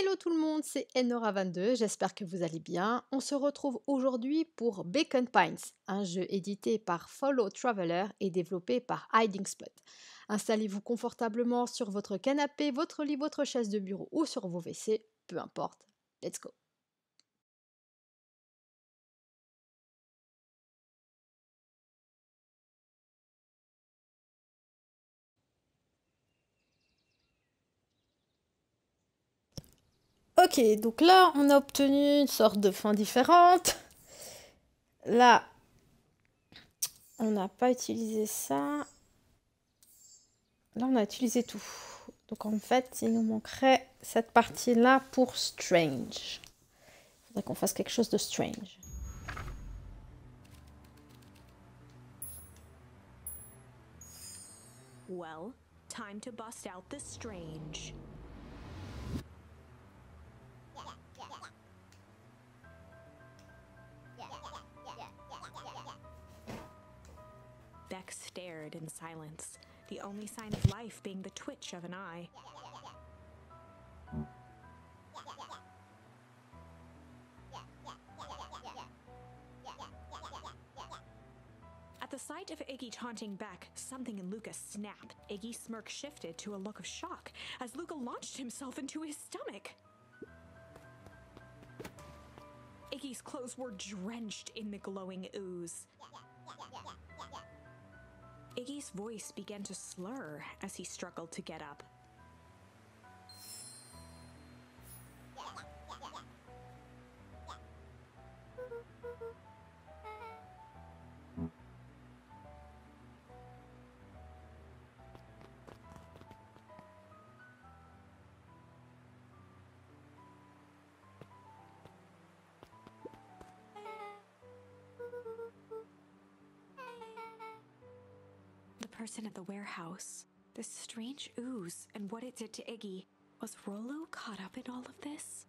Hello tout le monde, c'est Enora22, j'espère que vous allez bien. On se retrouve aujourd'hui pour Bacon Pines, un jeu édité par Follow Traveler et développé par Hiding Spot. Installez-vous confortablement sur votre canapé, votre lit, votre chaise de bureau ou sur vos WC, peu importe. Let's go. Ok, donc là, on a obtenu une sorte de fin différente. Là, on n'a pas utilisé ça. Là, on a utilisé tout. Donc en fait, il nous manquerait cette partie-là pour Strange. Il faudrait qu'on fasse quelque chose de Strange. Well, time to bust out the strange. Stared in silence, the only sign of life being the twitch of an eye. At the sight of Iggy taunting Beck, something in Luca snapped. Iggy's smirk shifted to a look of shock as Luca launched himself into his stomach. Iggy's clothes were drenched in the glowing ooze. Iggy's voice began to slur as he struggled to get up. At the warehouse, this strange ooze, and what it did to Iggy. Was Rollo caught up in all of this?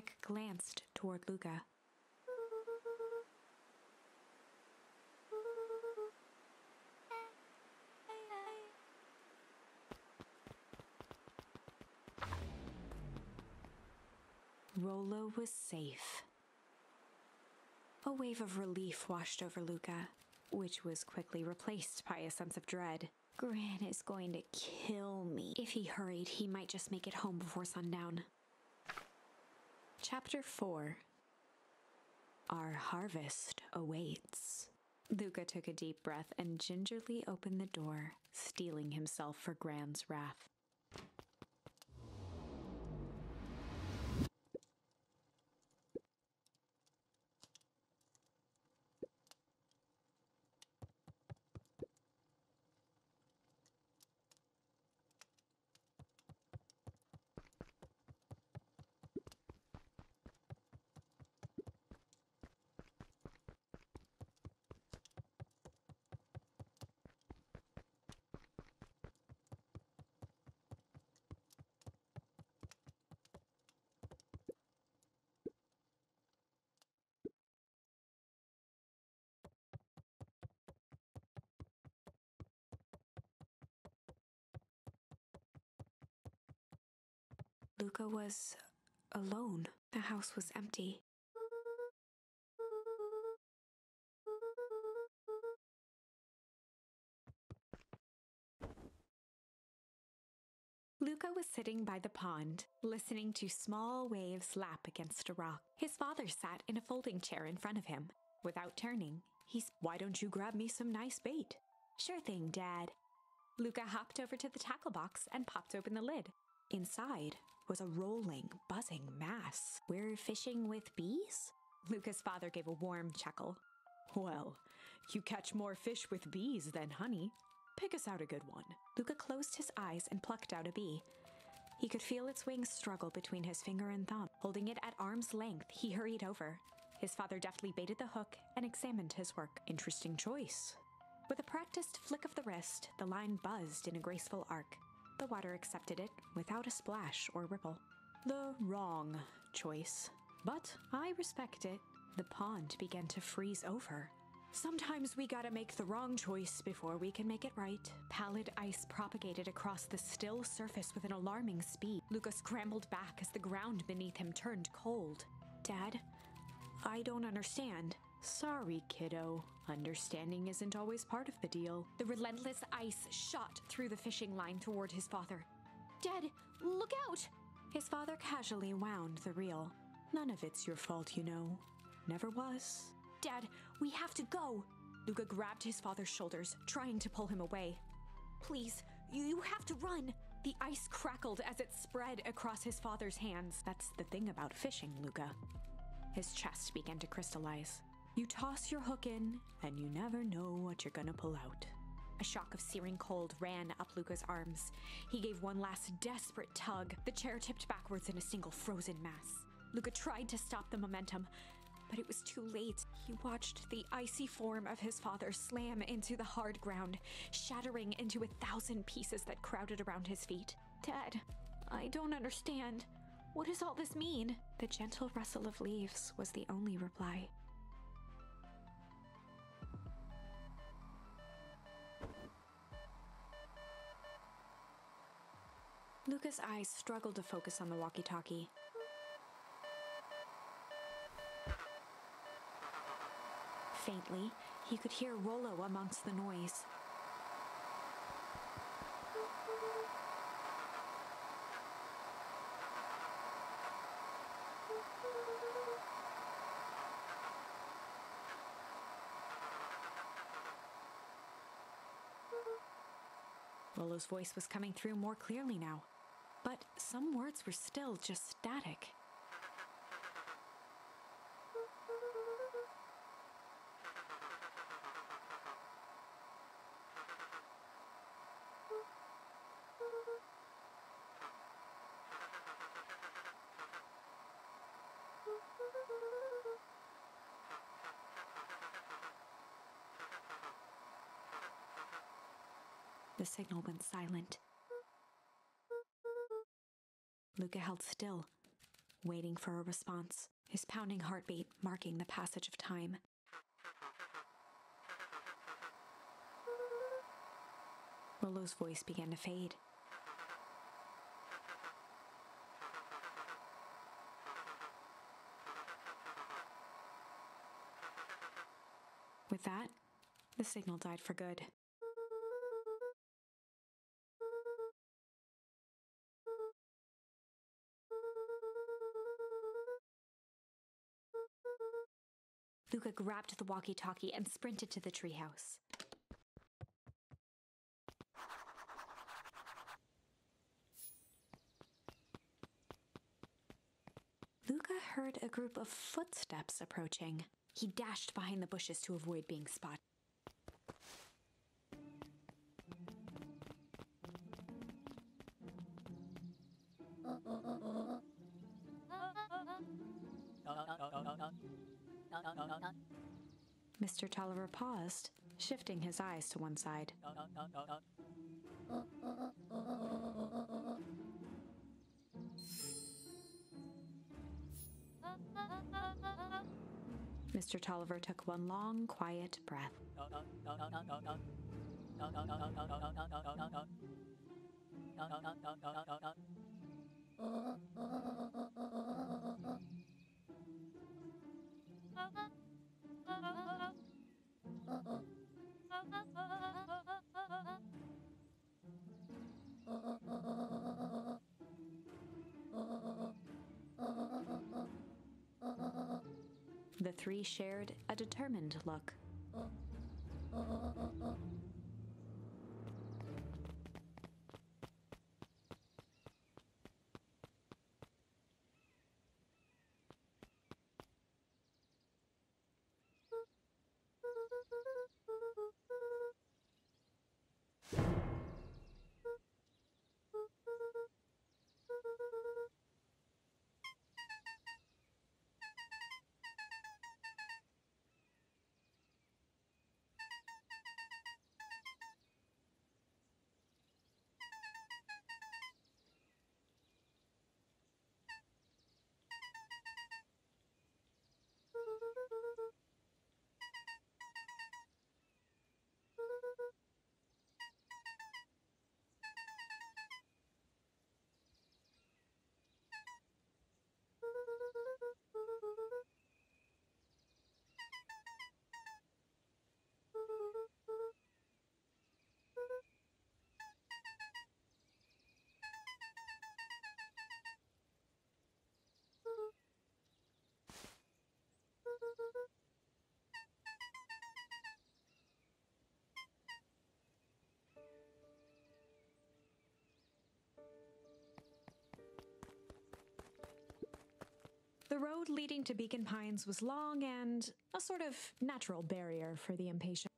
Beck glanced toward Luca. Rollo was safe. A wave of relief washed over Luca, which was quickly replaced by a sense of dread. Gran is going to kill me. If he hurried, he might just make it home before sundown. Chapter 4 Our harvest awaits. Luca took a deep breath and gingerly opened the door, steeling himself for Gran's wrath. Was alone. The house was empty. Luca was sitting by the pond, listening to small waves lap against a rock. His father sat in a folding chair in front of him. Without turning, he's, Why don't you grab me some nice bait? Sure thing, Dad. Luca hopped over to the tackle box and popped open the lid. Inside was a rolling, buzzing mass. We're fishing with bees? Luca's father gave a warm chuckle. Well, you catch more fish with bees than honey. Pick us out a good one. Luca closed his eyes and plucked out a bee. He could feel its wings struggle between his finger and thumb. Holding it at arm's length, he hurried over. His father deftly baited the hook and examined his work. Interesting choice. With a practiced flick of the wrist, the line buzzed in a graceful arc. The water accepted it without a splash or ripple. The wrong choice. But I respect it. The pond began to freeze over. Sometimes we gotta make the wrong choice before we can make it right. Pallid ice propagated across the still surface with an alarming speed. Luca scrambled back as the ground beneath him turned cold. Dad, I don't understand. Sorry, kiddo. Understanding isn't always part of the deal. The relentless ice shot through the fishing line toward his father. Dad, look out! His father casually wound the reel. None of it's your fault, you know. Never was. Dad, we have to go! Luca grabbed his father's shoulders, trying to pull him away. Please, you, have to run! The ice crackled as it spread across his father's hands. That's the thing about fishing, Luca. His chest began to crystallize. You toss your hook in, and you never know what you're gonna pull out. A shock of searing cold ran up Luca's arms. He gave one last desperate tug. The chair tipped backwards in a single frozen mass. Luca tried to stop the momentum, but it was too late. He watched the icy form of his father slam into the hard ground, shattering into a thousand pieces that crowded around his feet. Dad, I don't understand. What does all this mean? The gentle rustle of leaves was the only reply. Luca's eyes struggled to focus on the walkie talkie. Faintly, he could hear Rollo amongst the noise. Rollo's voice was coming through more clearly now, but some words were still just static. The signal went silent. Luca held still, waiting for a response, his pounding heartbeat marking the passage of time. Rollo's voice began to fade. With that, the signal died for good. Grabbed the walkie talkie and sprinted to the treehouse. Luca heard a group of footsteps approaching. He dashed behind the bushes to avoid being spotted. Mr. Tolliver paused, shifting his eyes to one side. Mr. Tolliver took one long, quiet breath. The three shared a determined look. The road leading to Beacon Pines was long and a sort of natural barrier for the impatient.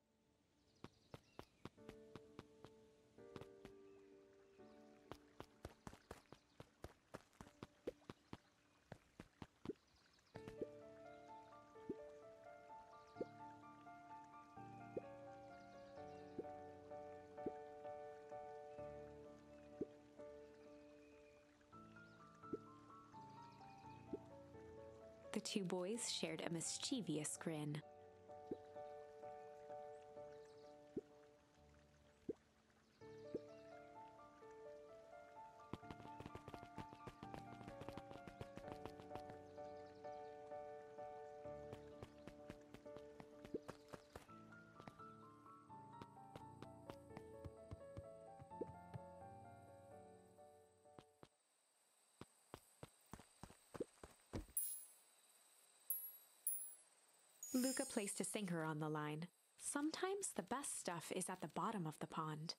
Two boys shared a mischievous grin. Luca placed a sinker on the line. Sometimes the best stuff is at the bottom of the pond.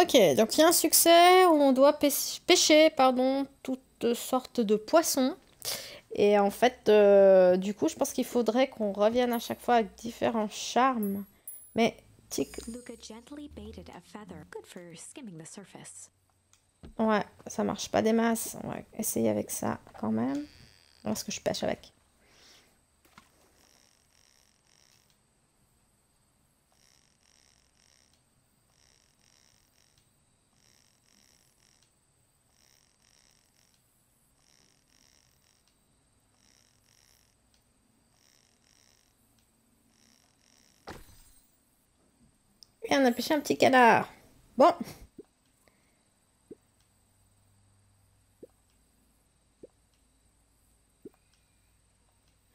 Ok, donc il y a un succès où on doit pêche- pêcher pardon, toutes sortes de poissons. Et en fait, euh, du coup, je pense qu'il faudrait qu'on revienne à chaque fois avec différents charmes. Mais, tic, ouais, ça marche pas des masses. On va essayer avec ça quand même. Voir ce que je pêche avec? Et on a pêché un petit canard. Bon.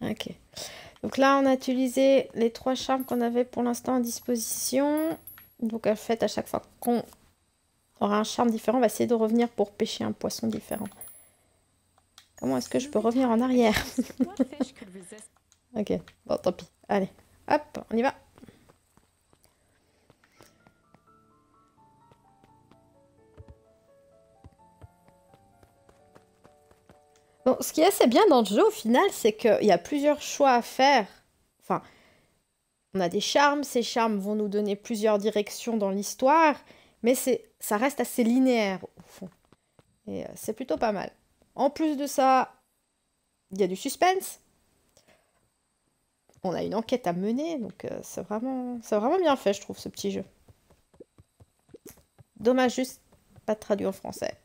Ok. Donc là, on a utilisé les trois charmes qu'on avait pour l'instant à disposition. Donc en fait, à chaque fois qu'on aura un charme différent, on va essayer de revenir pour pêcher un poisson différent. Comment est-ce que je peux revenir en arrière? Ok, bon, tant pis. Allez, hop, on y va. Ce qui est assez bien dans le jeu, au final, c'est qu'il y a plusieurs choix à faire. Enfin, on a des charmes, ces charmes vont nous donner plusieurs directions dans l'histoire, mais c'est, ça reste assez linéaire, au fond. Et euh, c'est plutôt pas mal. En plus de ça, il y a du suspense. On a une enquête à mener, donc euh, c'est vraiment, vraiment bien fait, je trouve, ce petit jeu. Dommage juste pas traduit en français.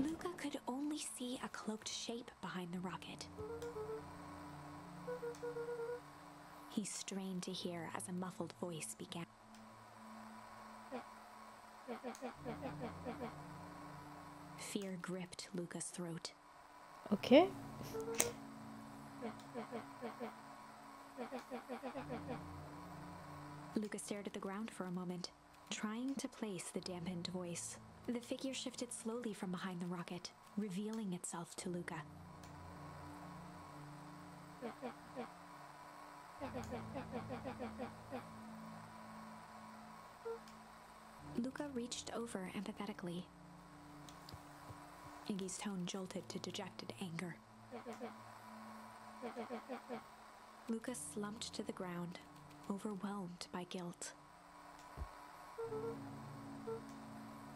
Luca could only see a cloaked shape behind the rocket. He strained to hear as a muffled voice began. Fear gripped Luca's throat. Ok. Luca stared at the ground for a moment, trying to place the dampened voice. The figure shifted slowly from behind the rocket, revealing itself to Luca. Luca reached over empathetically. Iggy's tone jolted to dejected anger. Luca slumped to the ground, overwhelmed by guilt.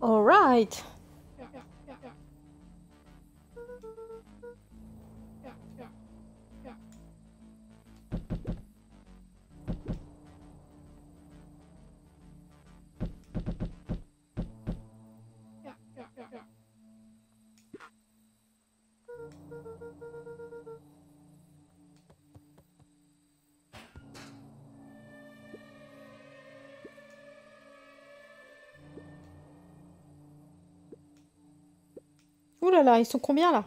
All right. Ouh là là, ils sont combien là?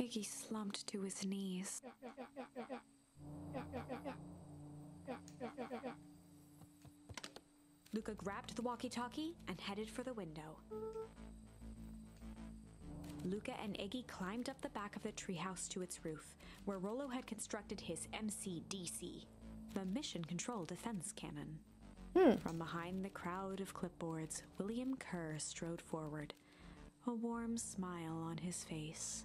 Iggy slumped to his knees. Luca grabbed the walkie talkie and headed for the window. Luca and Iggy climbed up the back of the treehouse to its roof, where Rollo had constructed his MCDC, the Mission Control Defense Cannon. Hmm. From behind the crowd of clipboards, William Kerr strode forward, a warm smile on his face.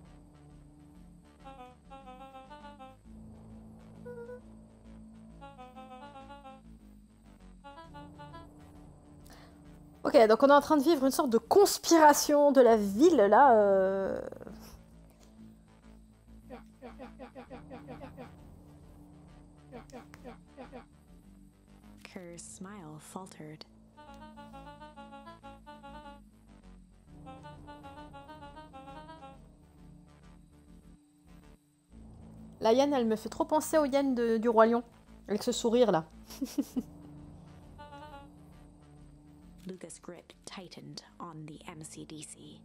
Ok, donc on est en train de vivre une sorte de conspiration de la ville là. euh. Kerr's smile faltered. La hyène, elle me fait trop penser aux hyènes de- du roi lion, avec ce sourire là. Luca's grip tightened on the MCDC.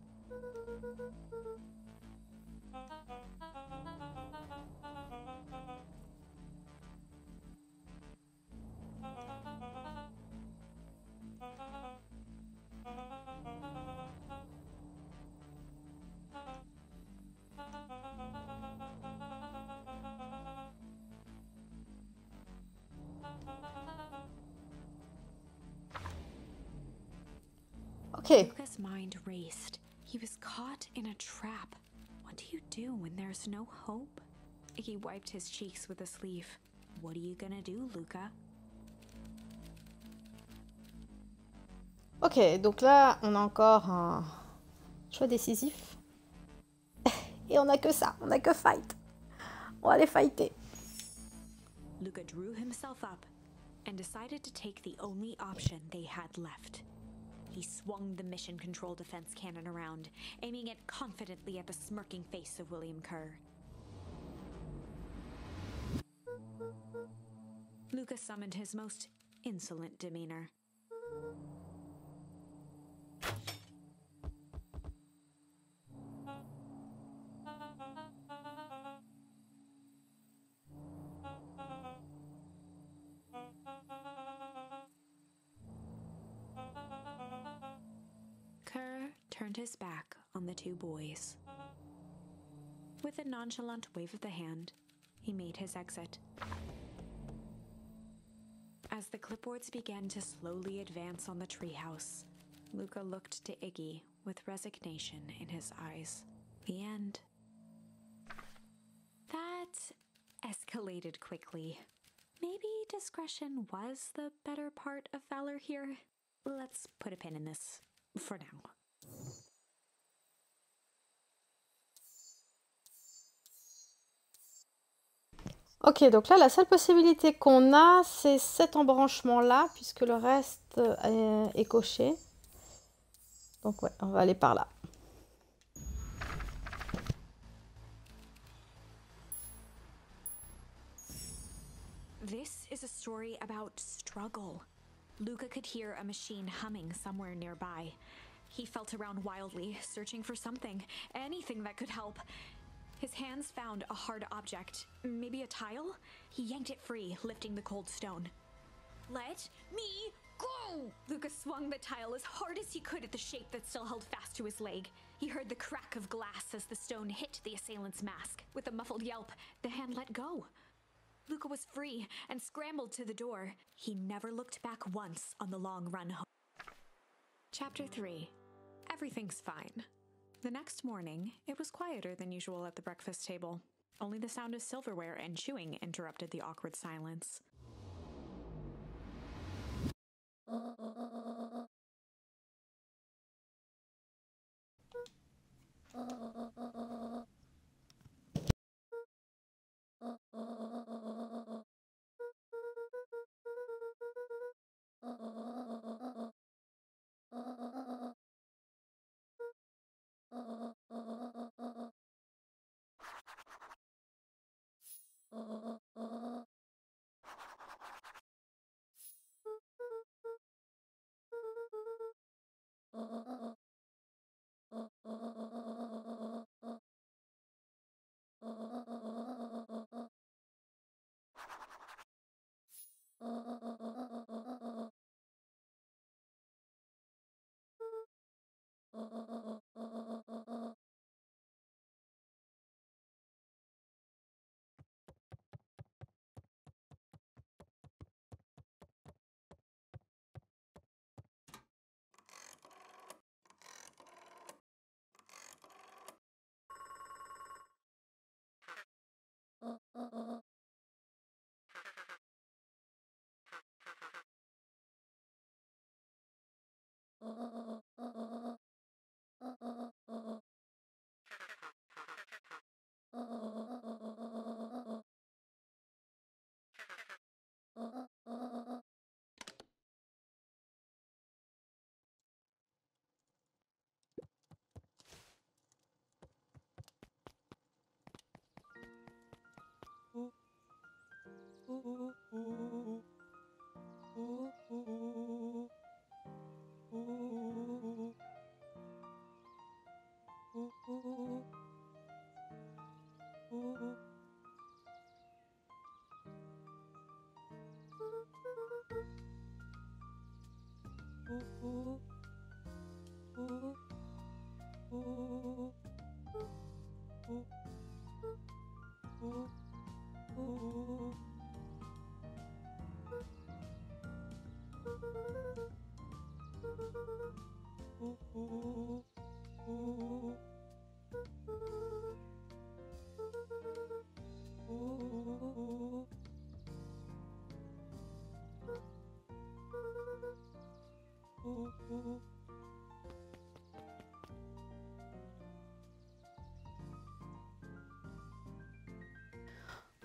Ok, Luca's mind raced. He was caught in a trap. What do you do when there's no hope? He wiped his cheeks with a sleeve. What are you gonna do, Luca? ok, donc là, on a encore un choix décisif. Et on a que ça, on a que fight. On va aller fighter. Luca drew himself up and decided to take the only option they had left. He swung the mission control defense cannon around, aiming it confidently at the smirking face of William Kerr. Luca summoned his most insolent demeanor. Turned his back on the two boys. With a nonchalant wave of the hand, he made his exit. As the clipboards began to slowly advance on the treehouse, Luca looked to Iggy with resignation in his eyes. The end. That escalated quickly. Maybe discretion was the better part of valor here. Let's put a pin in this for now. Ok, donc là, la seule possibilité qu'on a, c'est cet embranchement-là, puisque le reste euh, est, est coché. Donc ouais, on va aller par là. This is a story about struggle. Luca could hear a machine humming somewhere nearby. He felt around wildly, searching for something, anything that could help. His hands found a hard object, maybe a tile. He yanked it free, lifting the cold stone. Let me go! Luca swung the tile as hard as he could at the shape that still held fast to his leg. He heard the crack of glass as the stone hit the assailant's mask. With a muffled yelp, the hand let go. Luca was free and scrambled to the door. He never looked back once on the long run home. Chapter 3 Everything's fine. The next morning, it was quieter than usual at the breakfast table. Only the sound of silverware and chewing interrupted the awkward silence. Uh-oh. ooh, ooh, ooh.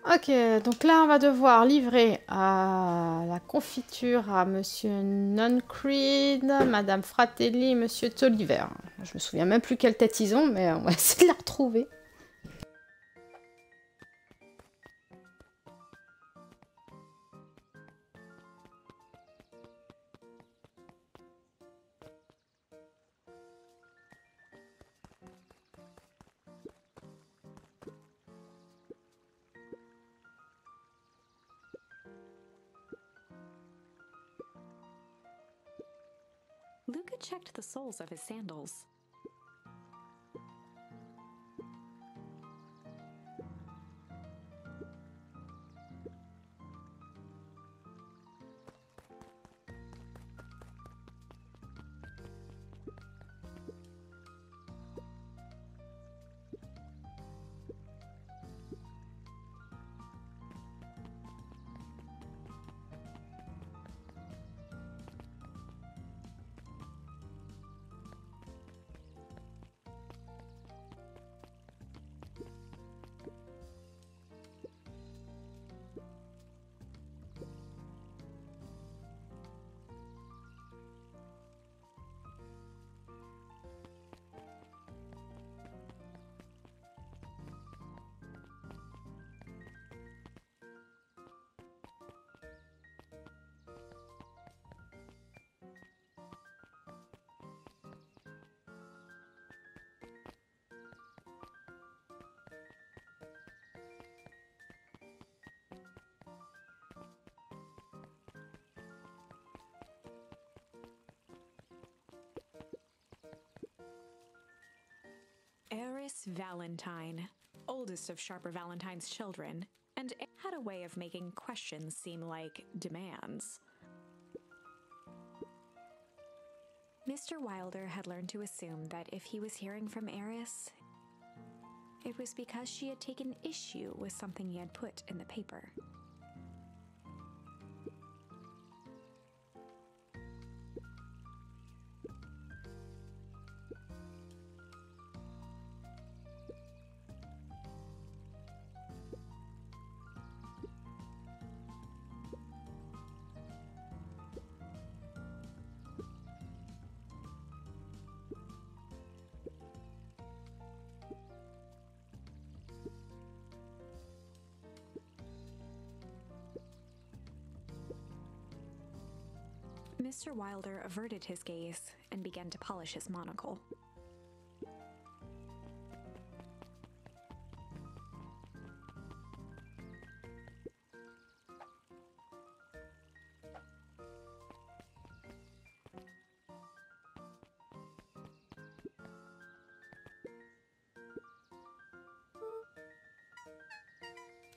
Ok, donc là on va devoir livrer la confiture à Monsieur Noncreed, Madame Fratelli, Monsieur Toliver. Je me souviens même plus quelle tête ils ont, mais on va essayer de la retrouver. The soles of his sandals. Eris Valentine, oldest of Sharper Valentine's children, and had a way of making questions seem like demands. Mr. Wilder had learned to assume that if he was hearing from Eris, it was because she had taken issue with something he had put in the paper. Mr. Wilder averted his gaze and began to polish his monocle.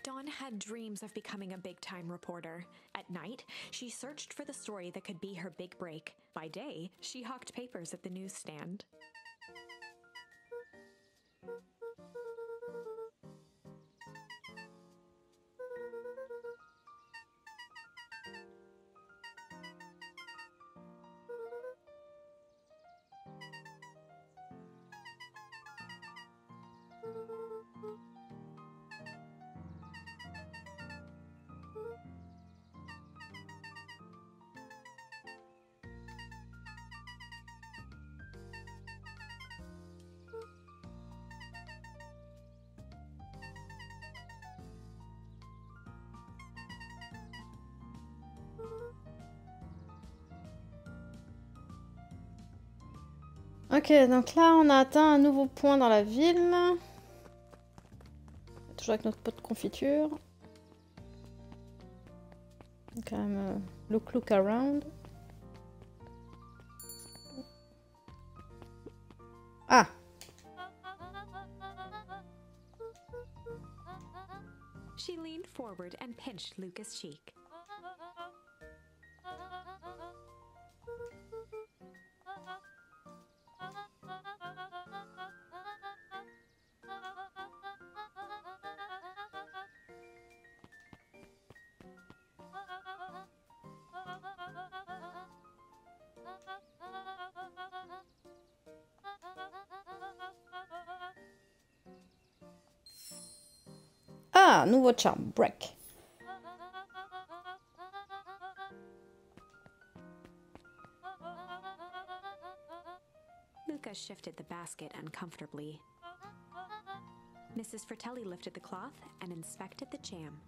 Dawn had dreams of becoming a big time reporter. At night, she searched for the story that could be her big break. By day, she hawked papers at the newsstand. Ok, donc là, on a atteint un nouveau point dans la ville. Toujours avec notre pot de confiture. Quand même, euh, look, look around. Ah She leaned forward and pinched Luca's cheek. Nouveau charme, break. Luca shifted the basket uncomfortably. Mrs. Fratelli lifted the cloth and inspected the jam.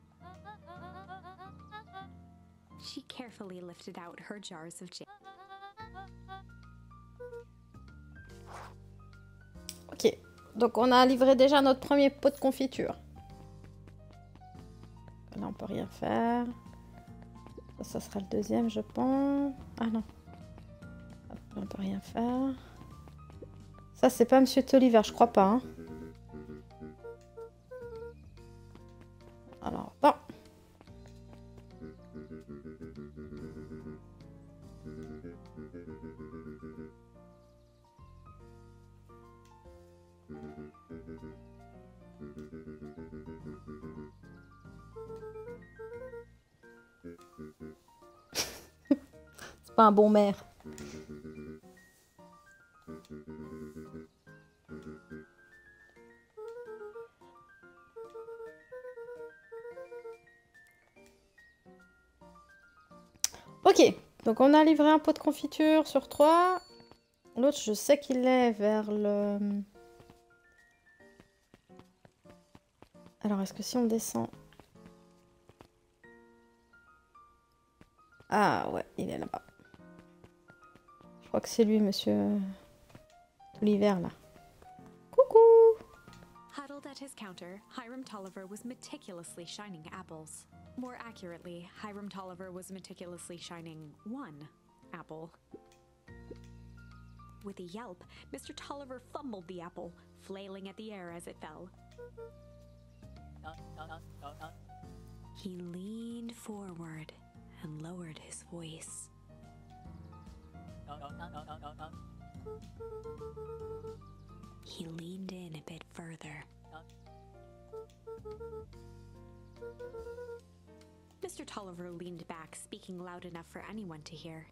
She carefully lifted out her jars of jam. Ok, donc on a livré déjà notre premier pot de confiture. Peut rien faire. Ça, sera le deuxième, je pense. Ah non. On peut rien faire. Ça, c'est pas Monsieur Toliver, je crois pas. hein. Pas un bon maire. Ok, donc on a livré un pot de confiture sur trois. L'autre, je sais qu'il est vers le... Alors, est-ce que si on descend... que c'est lui, monsieur... Euh, tout l'hiver, là. Coucou Huddled at his counter, Hiram Tolliver was meticulously shining apples. More accurately, Hiram Tolliver was meticulously shining one apple. With a yelp, Mr. Tolliver fumbled the apple, flailing at the air as it fell. He leaned forward and lowered his voice. He leaned in a bit further. Mr. Tolliver leaned back, speaking loud enough for anyone to hear.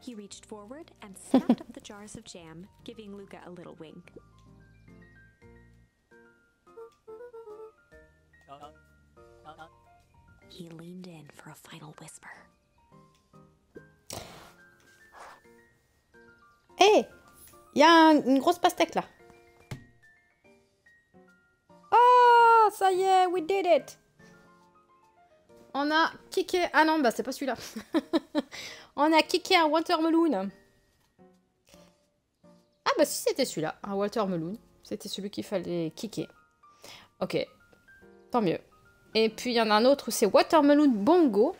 He reached forward and snapped up the jars of jam, giving Luca a little wink. He leaned in for a final whisper. Hé Il y a un- une grosse pastèque, là. Oh Ça y est, we did it On a kické... Ah non, bah c'est pas celui-là. On a kické un watermelon. Ah bah si c'était celui-là, un watermelon. C'était celui qu'il fallait kicker. Ok, tant mieux. Et puis il y en a un autre c'est watermelon bongo.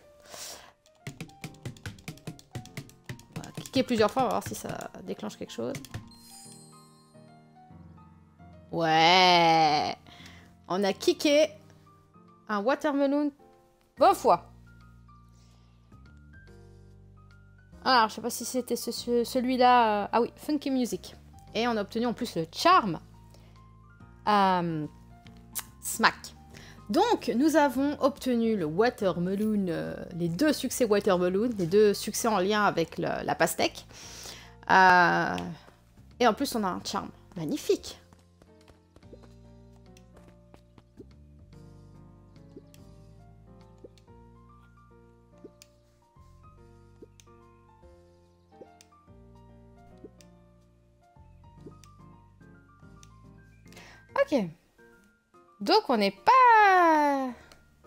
On va cliquer plusieurs fois, on va voir si ça déclenche quelque chose. Ouais On a kické un watermelon 20 fois. Alors, je sais pas si c'était ce- ce- celui-là. euh, Ah oui, Funky Music. Et on a obtenu en plus le charme. euh, smack. Donc, nous avons obtenu le Watermelon, euh, les deux succès Watermelon, les deux succès en lien avec la pastèque. Euh, et en plus, on a un charme. Magnifique. Ok. Donc on n'est pas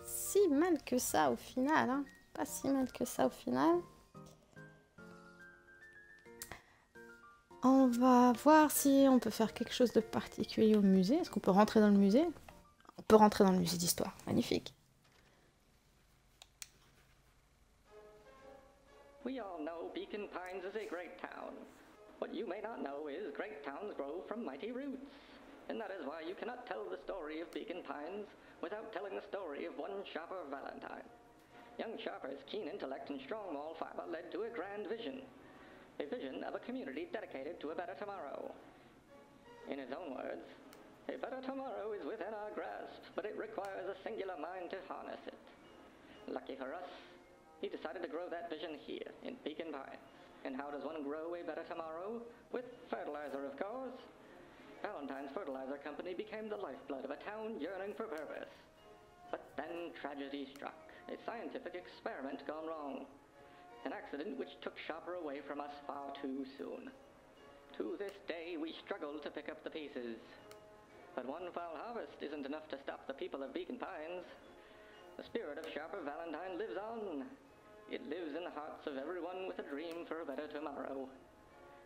si mal que ça au final. hein. Pas si mal que ça au final. On va voir si on peut faire quelque chose de particulier au musée. Est-ce qu'on peut rentrer dans le musée? On peut rentrer dans le musée d'histoire. Magnifique. We all know Beacon Pines is a great town. What you may not know is great towns grow from mighty roots. And that is why you cannot tell the story of Beacon Pines without telling the story of one Shopper Valentine. Young Shopper's keen intellect and strong moral fiber led to a grand vision. A vision of a community dedicated to a better tomorrow. In his own words, a better tomorrow is within our grasp, but it requires a singular mind to harness it. Lucky for us, he decided to grow that vision here in Beacon Pines. And how does one grow a better tomorrow? With fertilizer, of course. Valentine's Fertilizer Company became the lifeblood of a town yearning for purpose. But then tragedy struck. A scientific experiment gone wrong. An accident which took Shopper away from us far too soon. To this day, we struggle to pick up the pieces. But one foul harvest isn't enough to stop the people of Beacon Pines. The spirit of Sharper Valentine lives on. It lives in the hearts of everyone with a dream for a better tomorrow.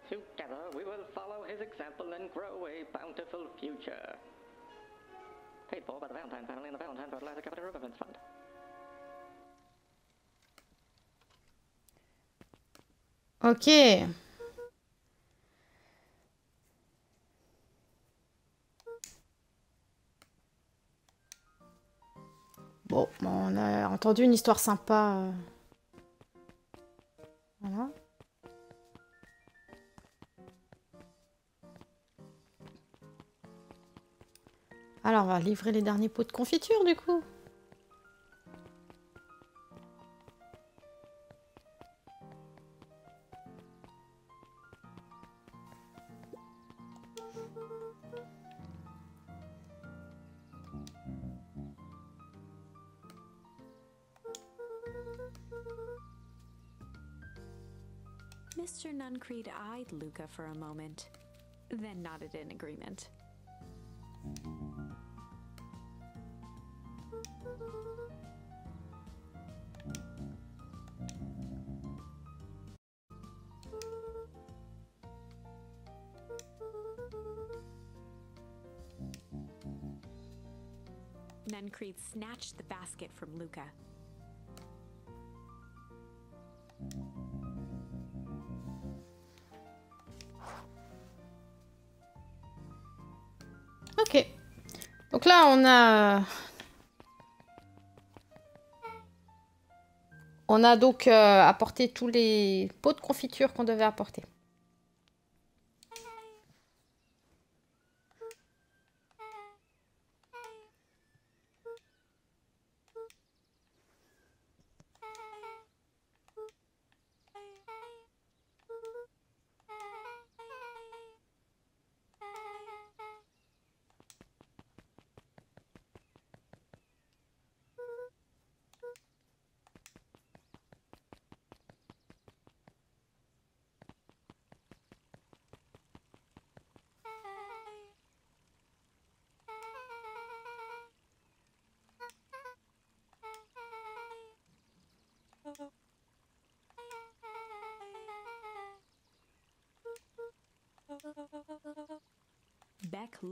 Together, we will follow his example and grow a bountiful future. Paid for by the Valentine family and the Valentine Fertilizer Company Riverfence Fund. Ok. Bon, on a entendu une histoire sympa. euh. Voilà. Alors, on va livrer les derniers pots de confiture, du coup. Mr. Nuncreed eyed Luca for a moment, then nodded in agreement. Nuncreed snatched the basket from Luca. Ok. Donc là, on a... Uh, On a donc euh, apporté tous les pots de confiture qu'on devait apporter.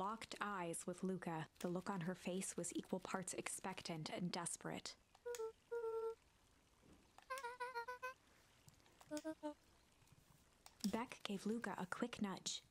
Locked eyes with Luca. The look on her face was equal parts expectant and desperate. Beck gave Luca a quick nudge.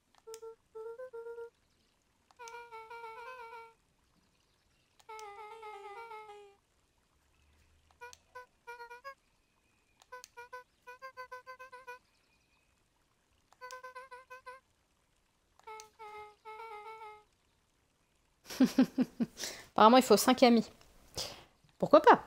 Apparemment, il faut 5 amis. Pourquoi pas?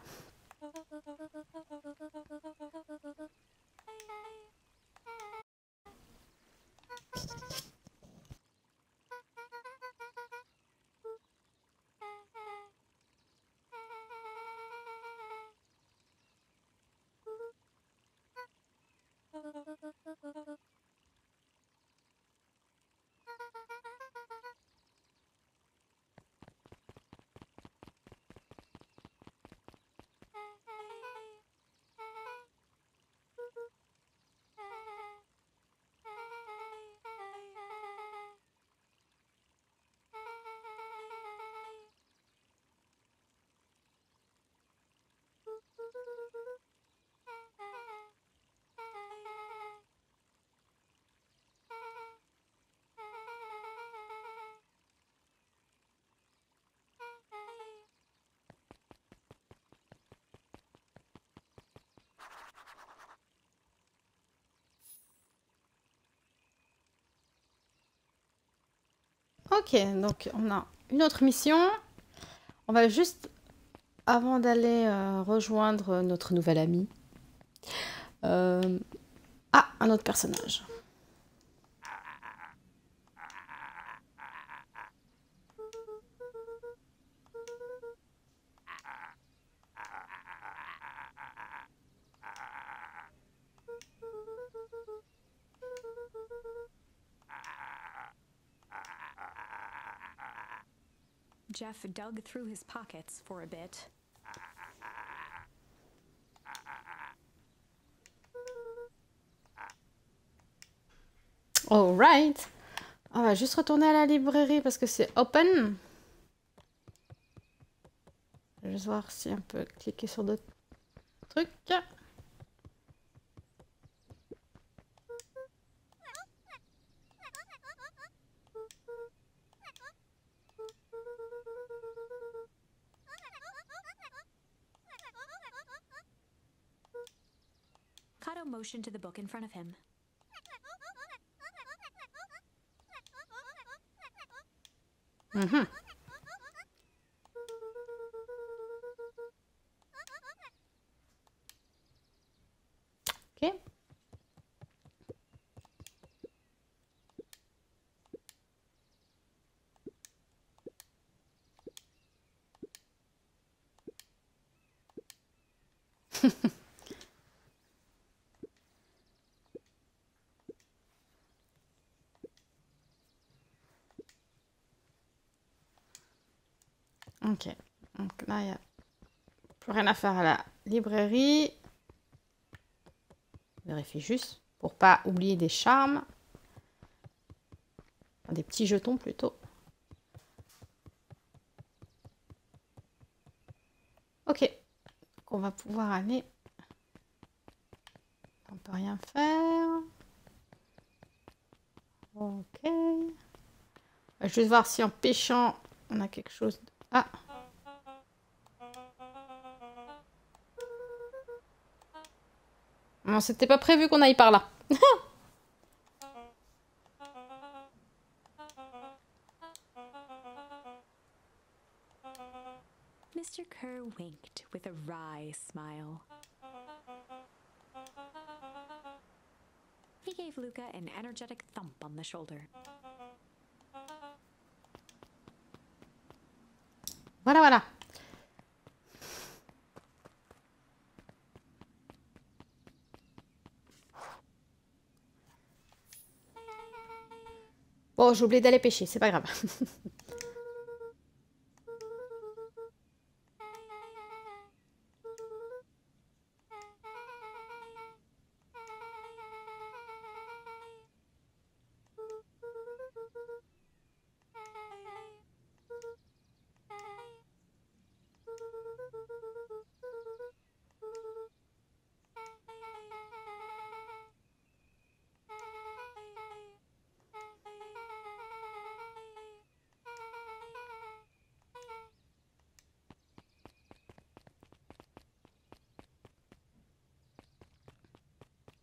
Ok, donc on a une autre mission. On va juste, avant d'aller euh, rejoindre notre nouvel ami. Euh, Ah, un autre personnage. Jeff dug through his pockets for a bit. Alright. On va juste retourner à la librairie parce que c'est open. Je vais voir si on peut cliquer sur d'autres trucs. Motioned to the book in front of him. Mhm. Rien à faire à la librairie. Vérifie juste pour pas oublier des charmes. Des petits jetons plutôt. Ok. On va pouvoir aller. On peut rien faire. Ok. On va juste voir si en pêchant on a quelque chose. de- Ah. Non, c'était pas prévu qu'on aille par là. Mr. Kerr winked with a wry smile. He gave Luca an energetic thump on the shoulder. Voilà, voilà. Bon, j'ai oublié d'aller pêcher, c'est pas grave.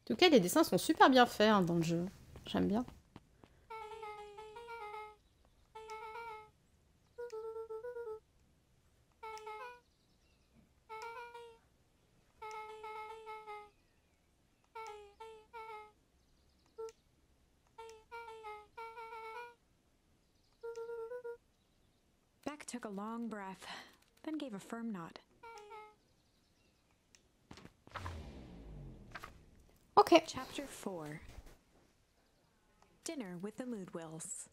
En tout cas, les dessins sont super bien faits hein, dans le jeu. J'aime bien. Beck took a long breath, then gave a firm nod. Ok. Chapter 4 Dinner with the Moodwills.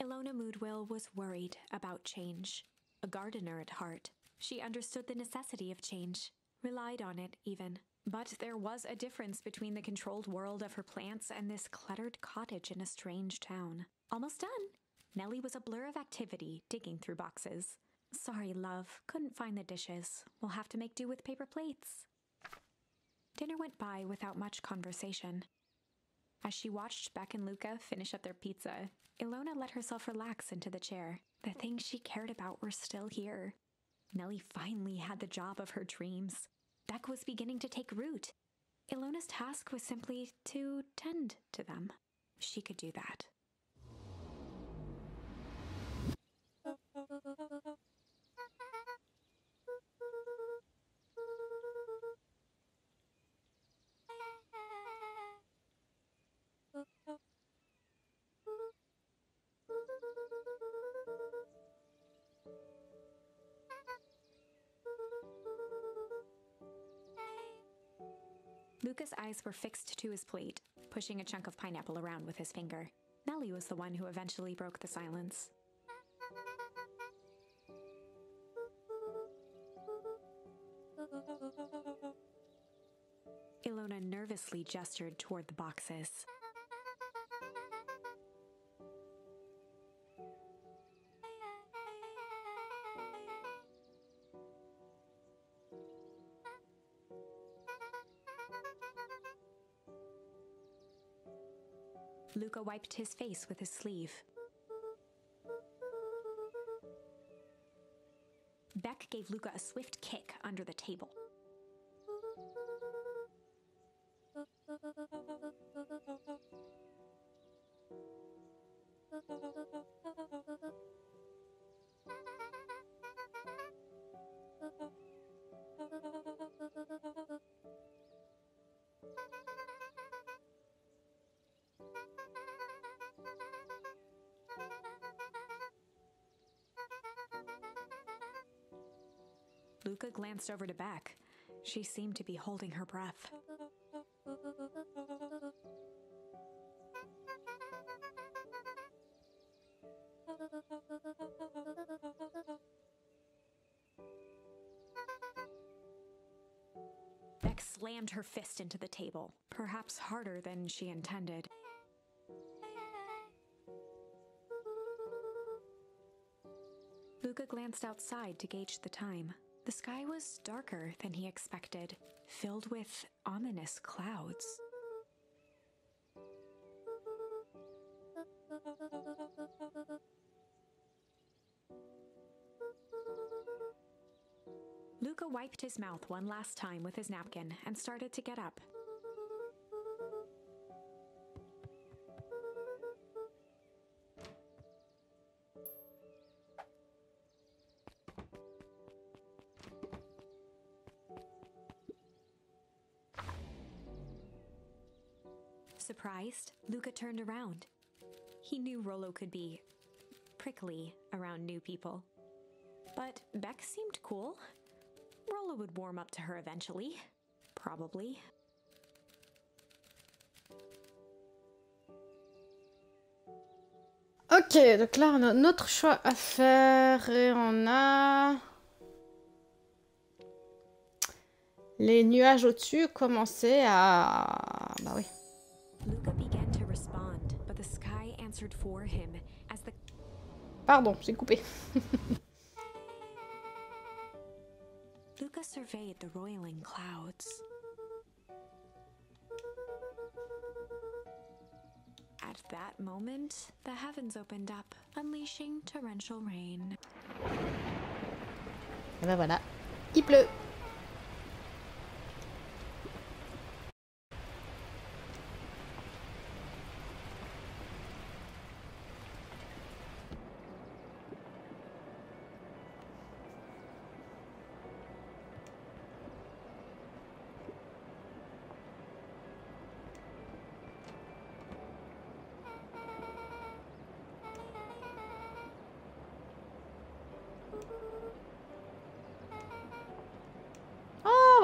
Ilona Moodwill was worried about change. A gardener at heart, she understood the necessity of change, relied on it even. But there was a difference between the controlled world of her plants and this cluttered cottage in a strange town. Almost done. Nellie was a blur of activity, digging through boxes. Sorry, love, couldn't find the dishes. We'll have to make do with paper plates. Dinner went by without much conversation. As she watched Beck and Luca finish up their pizza, Ilona let herself relax into the chair. The things she cared about were still here. Nellie finally had the job of her dreams. Beck was beginning to take root. Ilona's task was simply to tend to them. She could do that. Eyes were fixed to his plate, pushing a chunk of pineapple around with his finger. Nellie was the one who eventually broke the silence. Ilona nervously gestured toward the boxes. Wiped his face with his sleeve. Beck gave Luca a swift kick under the table. Luca glanced over to Beck. She seemed to be holding her breath. Beck slammed her fist into the table, perhaps harder than she intended. Luca glanced outside to gauge the time. The sky was darker than he expected, filled with ominous clouds. Luca wiped his mouth one last time with his napkin and started to get up. Turned around. He knew Rolo could be prickly around new people. But Beck seemed cool. Rolo would warm up to her eventually. Probably. Ok, donc là on a notre choix à faire et on a les nuages au-dessus commençaient à... Bah oui. Answered for him as the Pardon, j'ai coupé. Luca surveyed the roiling clouds. At that moment, the heavens opened up, unleashing torrential rain. Et ben voilà, il pleut.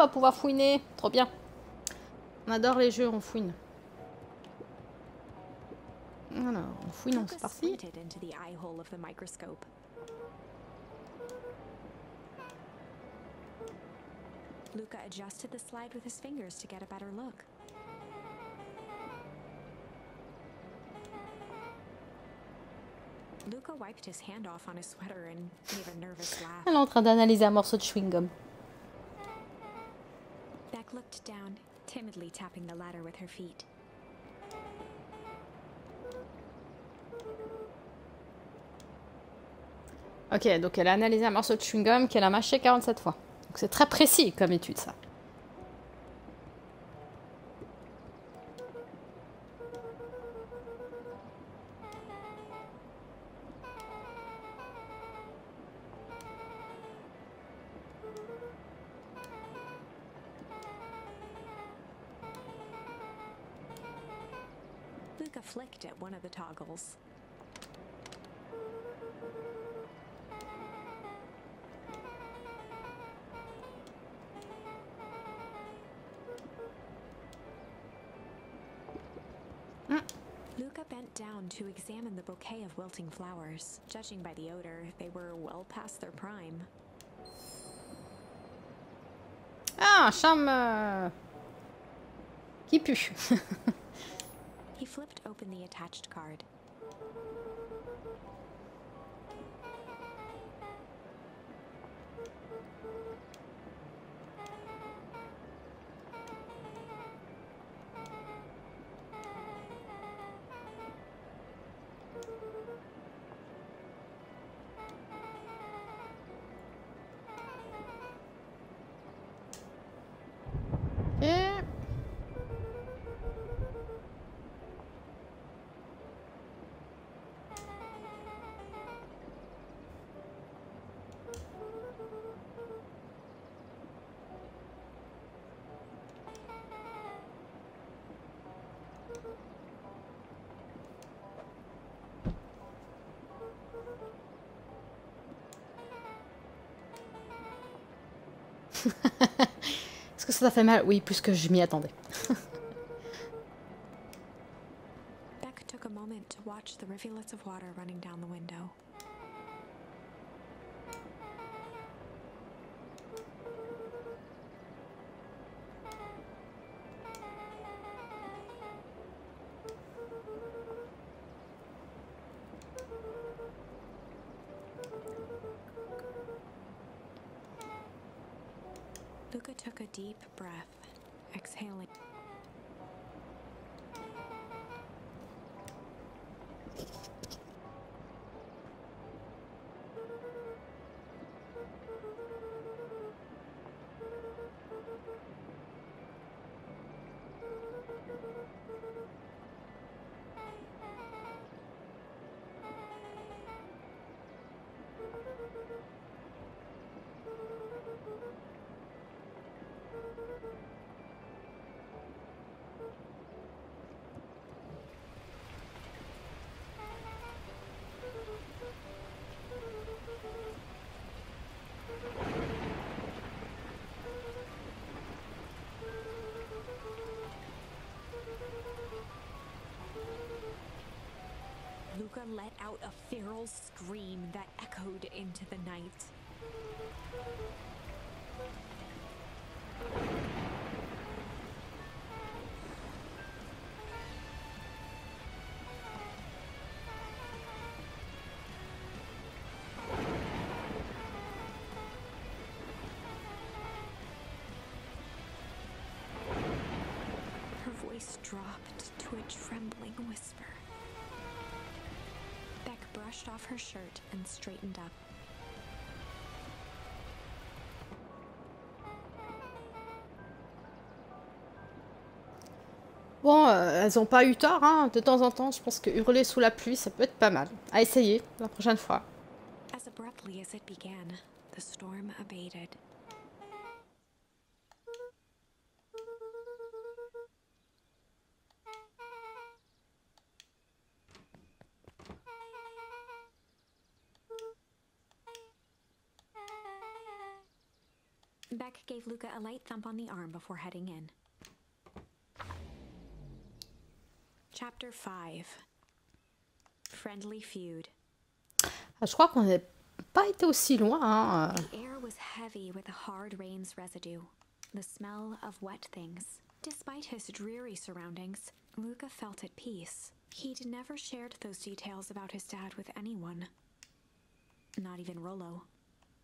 Va pouvoir fouiner. Trop bien. On adore les jeux, on fouine. Alors, on fouine, c'est parti. Luca adjusted the slide with his fingers to get a better look. Luca wiped his hand off on his sweater and gave a nervous laugh. Elle est en train d'analyser un morceau de chewing-gum. Beck looked down, timidly tapping the ladder with her feet. Ok, donc elle a analysé un morceau de chewing-gum qu'elle a mâché 47 fois. Donc c'est très précis comme étude, ça. The toggles. Luca bent down to examine the bouquet of wilting flowers. Judging by the odor, they were well past their prime. Ah, un charme... Qui pue. He flipped open the attached card. Ça fait mal Oui, plus que je m'y attendais. A feral scream that echoed into the night. Her voice dropped to a trembling whisper. Brushed off her shirt and straightened up. Bon, euh, elles ont pas eu tort, hein. De temps en temps, je pense que hurler sous la pluie, ça peut être pas mal. À essayer la prochaine fois. As abruptly as it began, the storm abated. Luca a light thump on the arm before heading in. Chapter 5 Friendly Feud. Ah, je crois qu'on n'a pas été aussi loin. hein. The air was heavy with the hard rain's residue, the smell of wet things. Despite his dreary surroundings, Luca felt at peace. He'd never shared those details about his dad with anyone. Not even Rollo.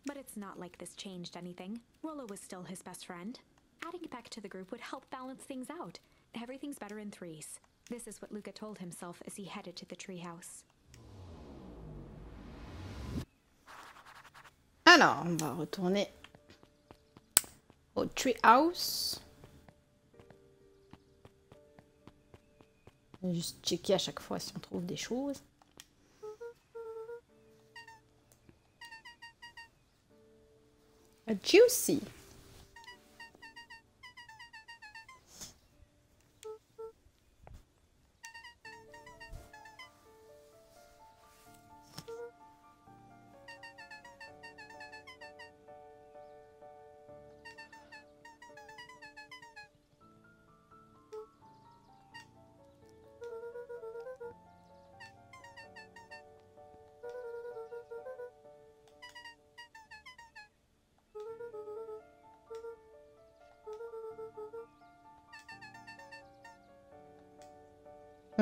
But it's not like this changed anything. Rollo was still his best friend. Adding Beck to the group would help balance things out. Everything's better in threes. This is what Luca told himself as he headed to the treehouse. Alors, on va retourner au treehouse. Juste checker à chaque fois si on trouve des choses. Juicy.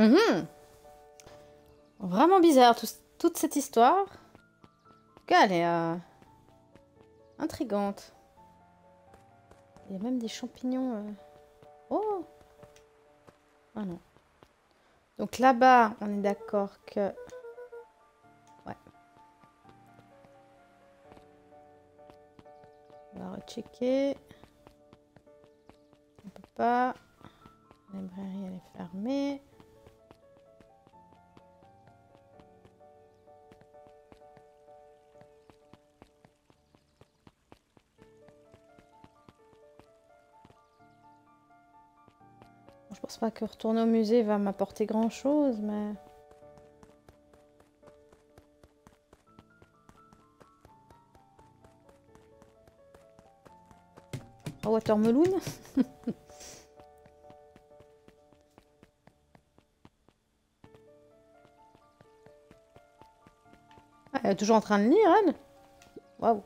Mhm. Vraiment bizarre tout- toute cette histoire. En tout cas, elle est intrigante. Il y a même des champignons. euh. Oh Ah non. Donc là-bas, on est d'accord que... Ouais. On va rechecker. On peut pas. La librairie, elle est fermée. Pense pas que retourner au musée va m'apporter grand chose, mais. Oh, Watermelon Ah, Elle est toujours en train de lire, elle Waouh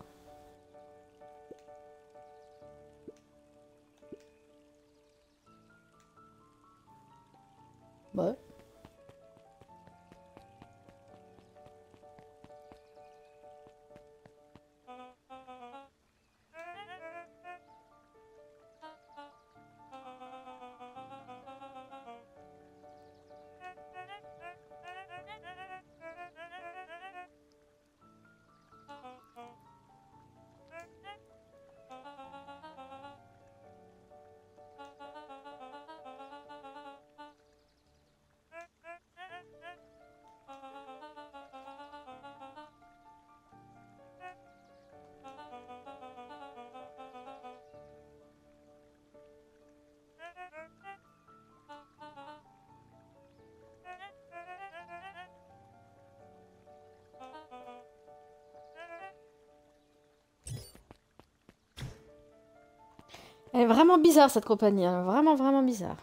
Elle est vraiment bizarre cette compagnie, hein. vraiment vraiment bizarre.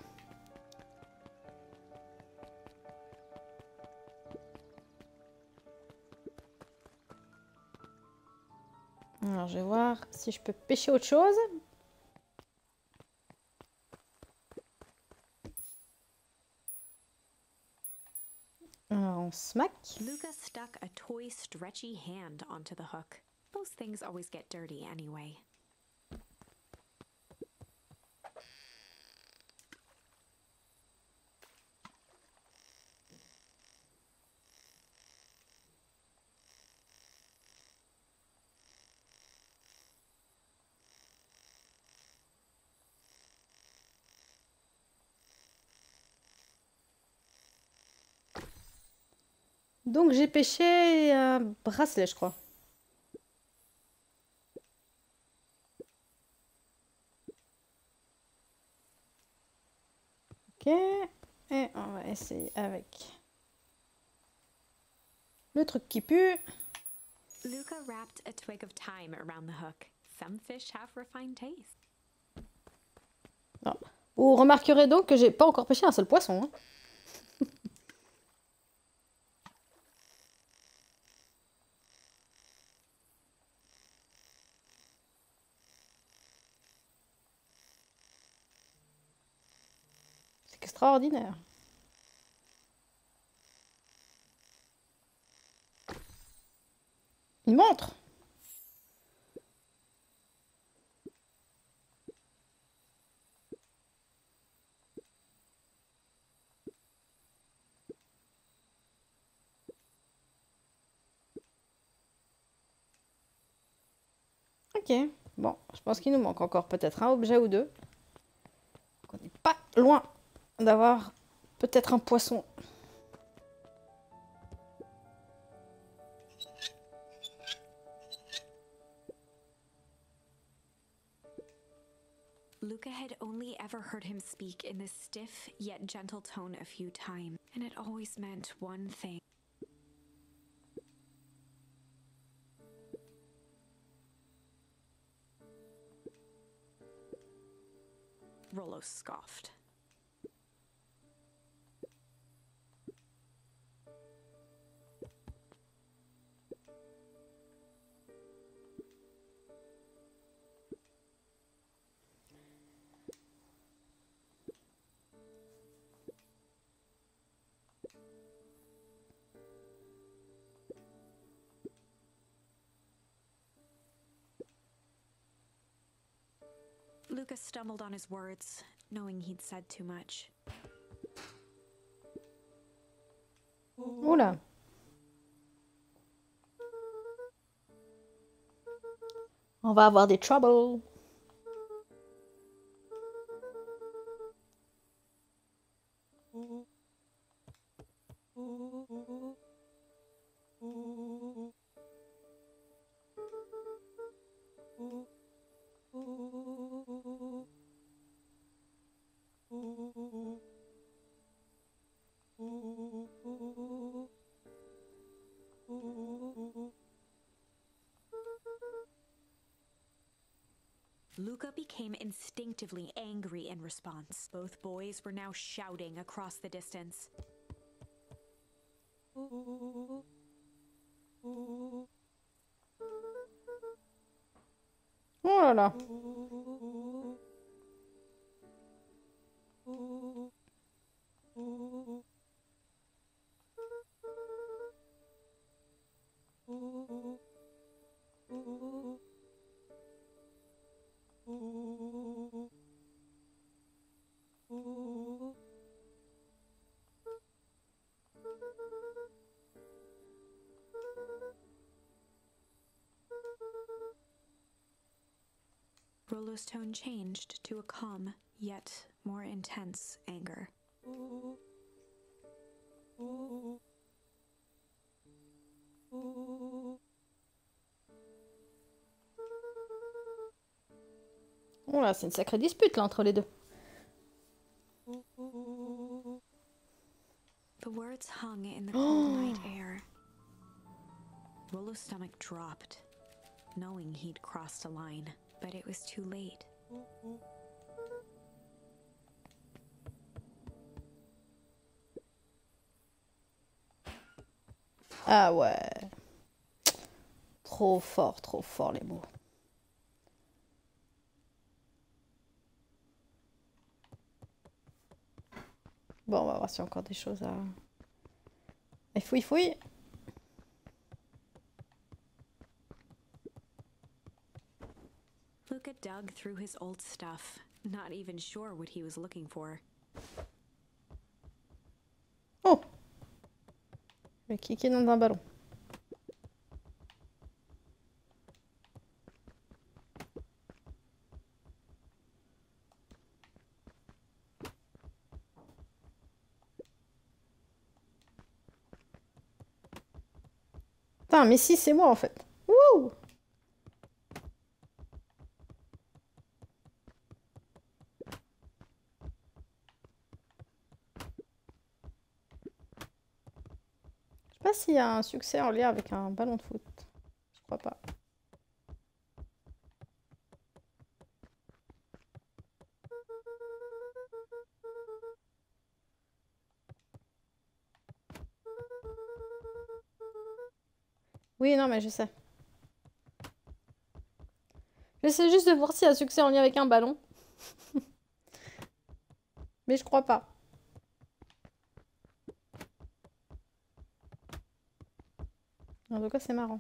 Alors je vais voir si je peux pêcher autre chose. Alors on smack. Luca stuck a toy stretchy hand onto the hook. Those things always get dirty anyway. Donc j'ai pêché un bracelet je crois. Ok. Et on va essayer avec le truc qui pue. Luca wrapped a twig of thyme around the hook, Some fish have refined taste. Vous remarquerez donc que j'ai pas encore pêché un seul poisson. hein. C'est extraordinaire. Il montre. Ok, bon, je pense qu'il nous manque encore peut-être un objet ou deux. Pas loin d'avoir peut-être un poisson. Luca had only ever heard him speak in this stiff yet gentle tone a few times, and it always meant one thing. Rollo scoffed. Stumbled on his words, knowing he'd said too much. Oula. On va avoir des troubles. Luca became instinctively angry in response. Both boys were now shouting across the distance. Oh là là. Rollo's tone changed to a calm, yet more intense anger. Là, c'est une sacrée dispute là entre les deux. The words hung in the cold night air. Rollo's stomach dropped, knowing he'd crossed a line, but it was too late. Ah ouais. Trop fort, trop fort les mots. Bon, on va voir s'il y a encore des choses à... Et fouille, fouille. Luca dug through his old stuff, not even sure what he was looking for. Oh Je vais cliquer dans un ballon. Mais si, c'est moi en fait. Wouh Je sais pas s'il y a un succès en lien avec un ballon de foot. Je crois pas. Non, mais je sais. J'essaie juste de voir s'il y a succès en lien avec un ballon. mais je crois pas. En tout cas, c'est marrant.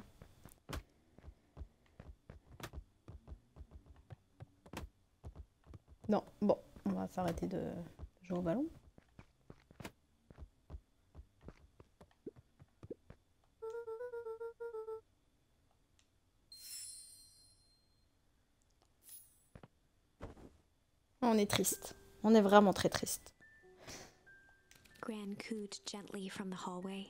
Non, bon, on va s'arrêter de jouer au ballon. On est triste. On est vraiment très triste. Gran cooed gently from the hallway.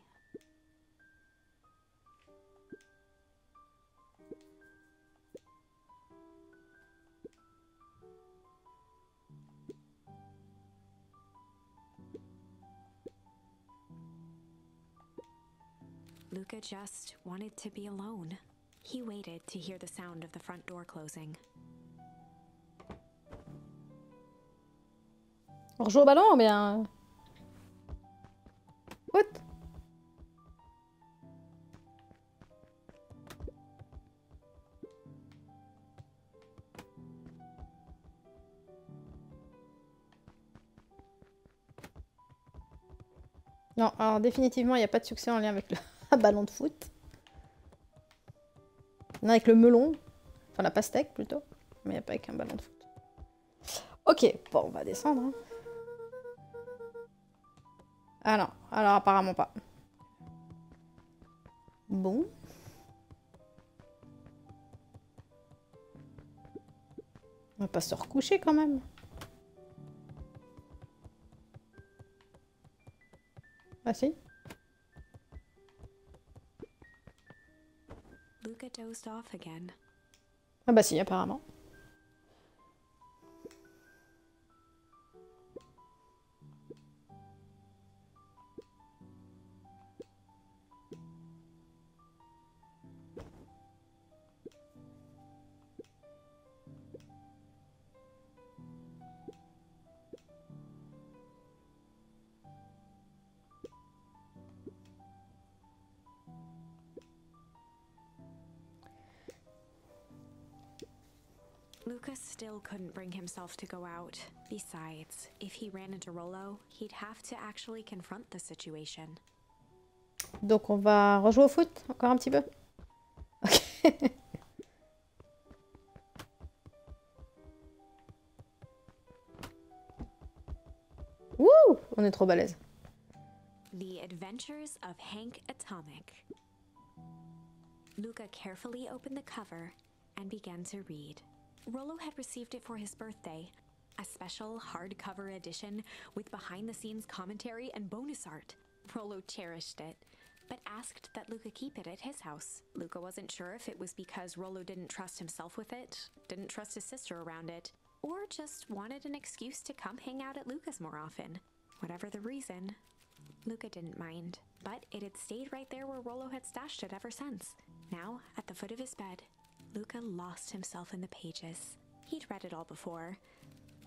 Luca just wanted to be alone. He waited to hear the sound of the front door closing. On rejoue au ballon ou bien... What? Non, alors définitivement, il n'y a pas de succès en lien avec le ballon de foot. Non, avec le melon. Enfin, la pastèque plutôt. Mais il n'y a pas avec un ballon de foot. Ok, bon, on va descendre. hein. Ah non, alors apparemment pas. Bon. On va pas se recoucher quand même. Ah si Luca dozed off again. Ah bah si, apparemment. Still couldn't bring himself to go out. Besides, if he ran into Rollo, he'd have to actually confront the situation. Donc on va rejouer au foot encore un petit peu. Ok. Wouh On est trop balèze. The Adventures of Hank Atomic. Luca carefully opened the cover and began to read. Rollo had received it for his birthday, a special hardcover edition with behind the scenes commentary and bonus art. Rollo cherished it, but asked that Luca keep it at his house. Luca wasn't sure if it was because Rollo didn't trust himself with it, didn't trust his sister around it, or just wanted an excuse to come hang out at Luca's more often. Whatever the reason, Luca didn't mind, but it had stayed right there where Rollo had stashed it ever since. Now, at the foot of his bed, Luca lost himself in the pages. He'd read it all before,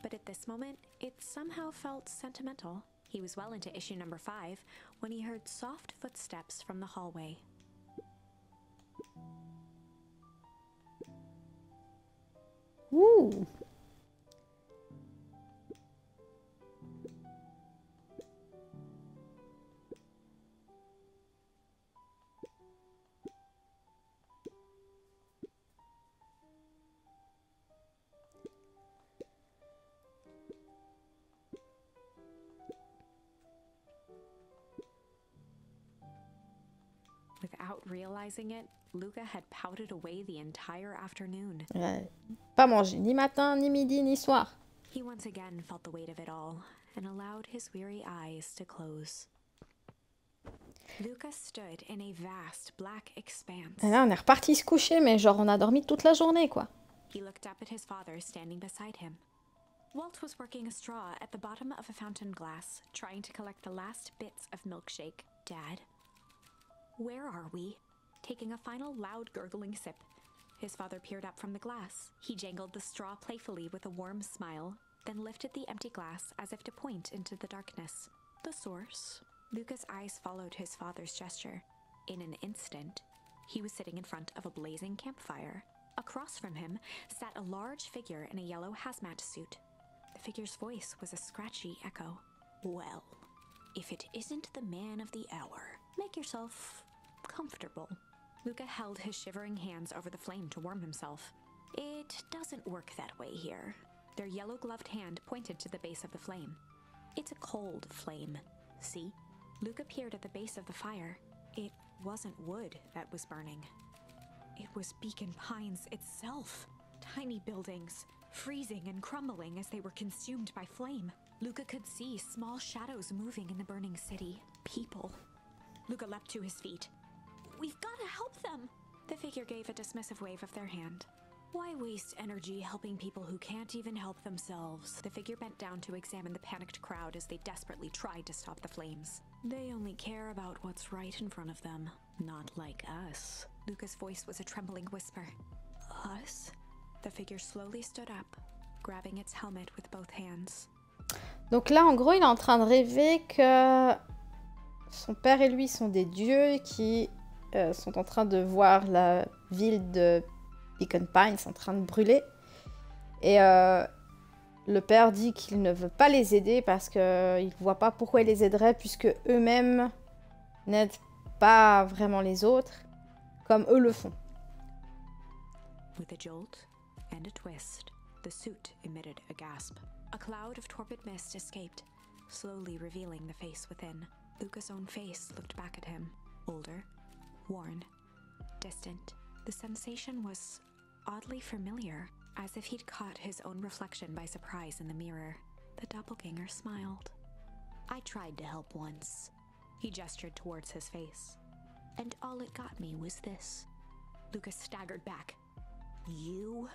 but at this moment, it somehow felt sentimental. He was well into issue number five when he heard soft footsteps from the hallway. Ouais. Pas mangé ni matin, ni midi, ni soir. He once again felt the weight of it all and allowed his weary eyes to close. Luca stood in a vast black expanse. Et là, on est reparti se coucher, mais genre on a dormi toute la journée, quoi. He looked up at his father standing beside him. Walt was working a straw at the bottom of a fountain glass, trying to collect the last bits of milkshake. Dad, where are we? Taking a final loud gurgling sip, his father peered up from the glass. He jangled the straw playfully with a warm smile, then lifted the empty glass as if to point into the darkness. The source? Luca's eyes followed his father's gesture. In an instant, He was sitting in front of a blazing campfire. Across from him sat a large figure in a yellow hazmat suit. The figure's voice was a scratchy echo. Well, if it isn't the man of the hour, make yourself comfortable. Luca held his shivering hands over the flame to warm himself. It doesn't work that way here. Their yellow gloved hand pointed to the base of the flame. It's a cold flame. See? Luca peered at the base of the fire. It wasn't wood that was burning. It was Beacon Pines itself. Tiny buildings, freezing and crumbling as they were consumed by flame. Luca could see small shadows moving in the burning city. People. Luca leapt to his feet. We've got to help them! The figure gave a dismissive wave of their hand. Why waste energy helping people who can't even help themselves? The figure bent down to examine the panicked crowd as they desperately tried to stop the flames. They only care about what's right in front of them, not like us. Luca's voice was a trembling whisper. Us? The figure slowly stood up, grabbing its helmet with both hands. Donc là, en gros, il est en train de rêver que son père et lui sont des dieux qui euh, sont en train de voir la ville de Beacon Pines en train de brûler. Et euh, le père dit qu'il ne veut pas les aider parce qu'il ne voit pas pourquoi il les aiderait puisque eux-mêmes n'aident pas vraiment les autres comme eux le font. With a jolt and a twist, the suit emitted a gasp. A cloud of torpid mist escaped, slowly revealing the face within. Luca's own face looked back at him, older, worn, distant. The sensation was oddly familiar, as if he'd caught his own reflection by surprise in the mirror. The doppelganger smiled. I tried to help once. He gestured towards his face. And all it got me was this. Lucas staggered back. You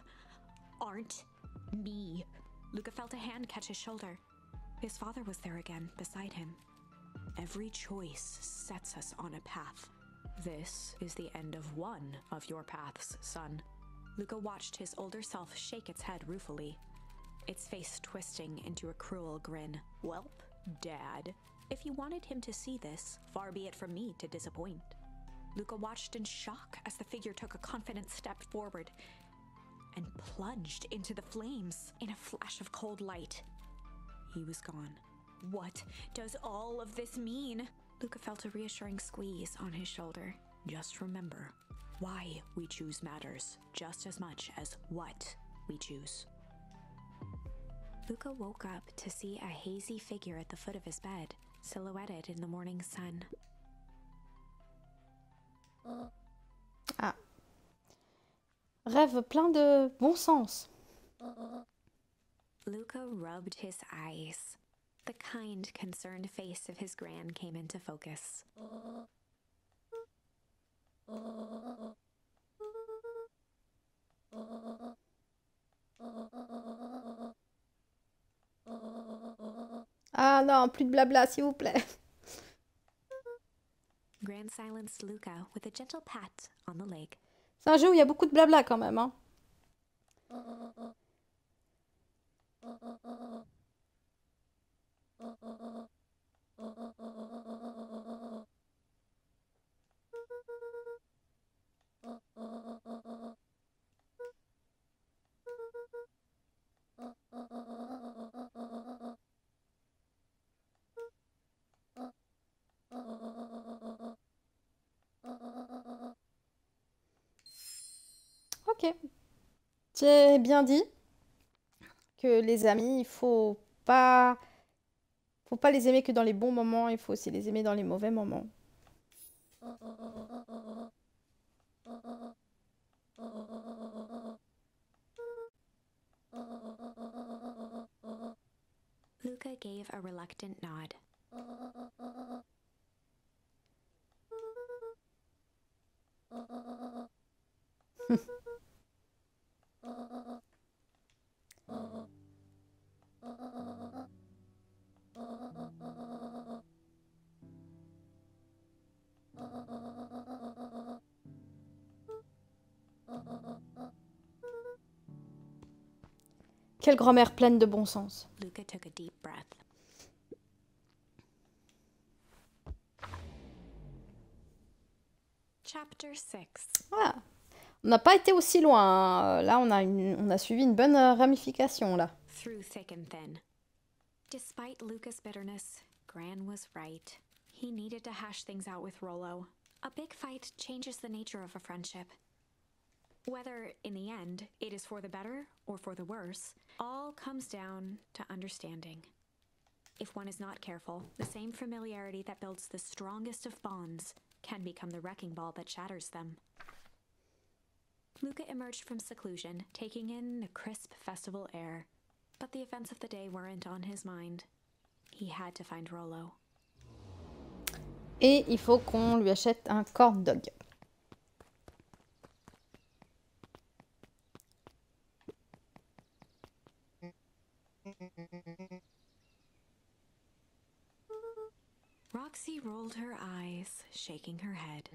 aren't me. Luca felt a hand catch his shoulder. His father was there again, beside him. Every choice sets us on a path. This is the end of one of your paths, son. Luca watched his older self shake its head ruefully, its face twisting into a cruel grin. Welp, Dad, if you wanted him to see this, far be it from me to disappoint. Luca watched in shock as the figure took a confident step forward and plunged into the flames in a flash of cold light. He was gone. What does all of this mean? Luca felt a reassuring squeeze on his shoulder. Just remember, why we choose matters just as much as what we choose. Luca woke up to see a hazy figure at the foot of his bed, silhouetted in the morning sun. Ah. Rêve plein de bon sens. Luca rubbed his eyes. The kind, concerned face of his gran came into focus. Ah non, plus de blabla, s'il vous plaît. Gran silenced Luca with a gentle pat on the leg. C'est un jeu où il y a beaucoup de blabla quand même. Hein. Ok. J'ai bien dit que les amis, il faut pas faut pas les aimer que dans les bons moments, il faut aussi les aimer dans les mauvais moments. Luca gave a reluctant nod. Quelle grand-mère pleine de bon sens. Luca took a deep breath. Chapter 6 Voilà. On n'a pas été aussi loin. hein. Là, on a, une- on a suivi une bonne euh, ramification, là. Through thick and thin. Despite Luca's bitterness, Gran was right. He needed to hash things out with Rolo. A big fight changes the nature of a friendship. Whether, in the end, it is for the better or for the worse, all comes down to understanding. If one is not careful, the same familiarity that builds the strongest of bonds can become the wrecking ball that shatters them. Luca emerged from seclusion, taking in the crisp festival air. But the events of the day weren't on his mind. He had to find Rollo. Et il faut qu'on lui achète un corn dog. Shaking her head.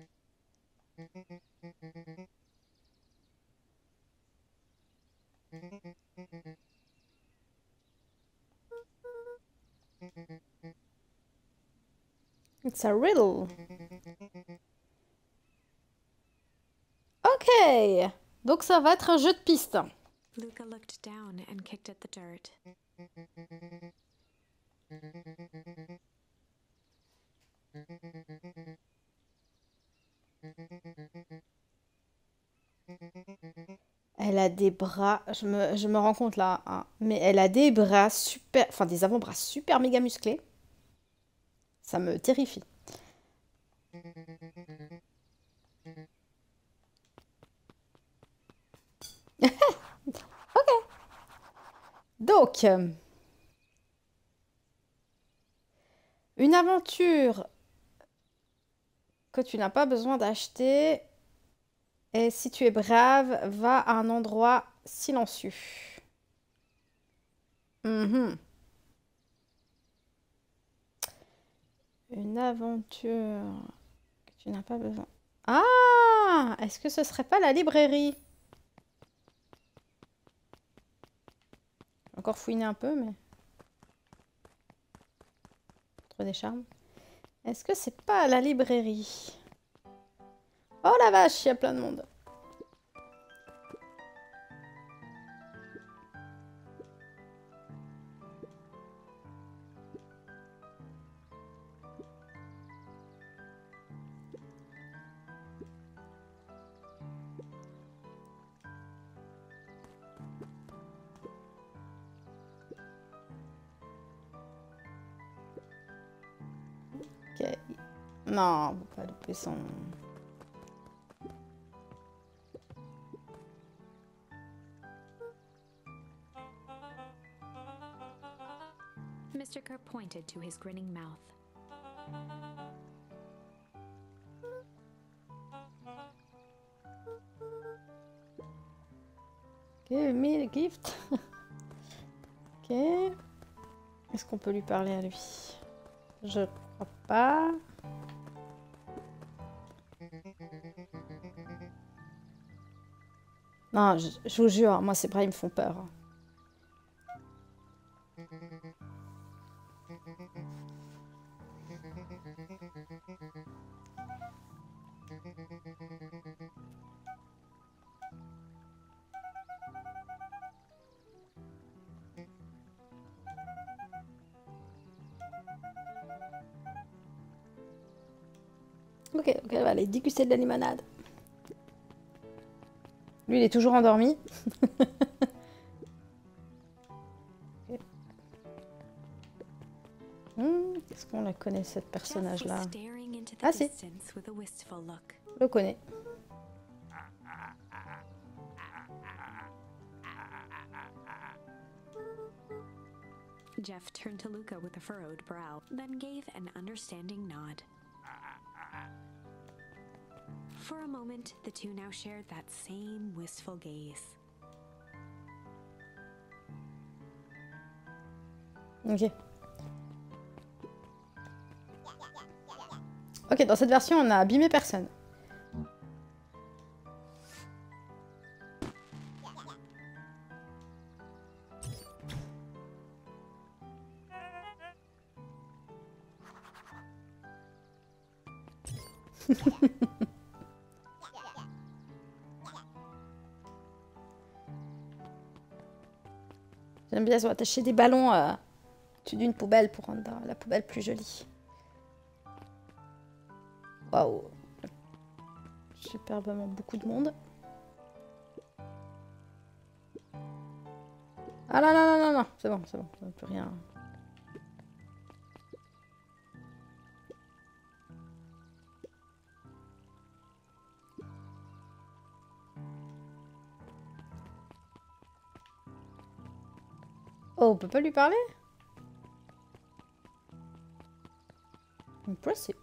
It's a riddle. Ok. Donc ça va être un jeu de piste. Luca looked down and kicked at the dirt. Elle a des bras, je me, je rends compte là, hein, mais elle a des bras super, enfin des avant-bras super méga musclés. Ça me terrifie. ok. Donc, euh, une aventure que tu n'as pas besoin d'acheter. Et si tu es brave, va à un endroit silencieux. Mhm. Une aventure que tu n'as pas besoin. Ah, est-ce que ce serait pas la librairie? Encore fouiner un peu, mais trop des charmes. Est-ce que c'est pas la librairie? Oh la vache, il y a plein de monde. Ok. Non, on peut pas louper son... pointed to his grinning mouth. Give me the gift. ok. Est-ce qu'on peut lui parler à lui? Je crois pas. Non, je, je vous jure, moi ces bras ils me font peur. Aller déguster de la limonade. Lui, il est toujours endormi. Hmm, Est-ce qu'on la connaît, cette personnage-là Ah, si. le connais. Jeff turned to Luca with a furrowed brow, then gave an understanding nod. For a moment, the two now shared that same wistful gaze. Ok. Ok, dans cette version, on a abîmé personne. Bien, ils ont attaché des ballons euh, au-dessus d'une poubelle pour rendre la poubelle plus jolie. Waouh. Superbement beaucoup de monde. Ah non, non, non, non, non, c'est bon, c'est bon, ne peut rien. On peut pas lui parler? Impressive.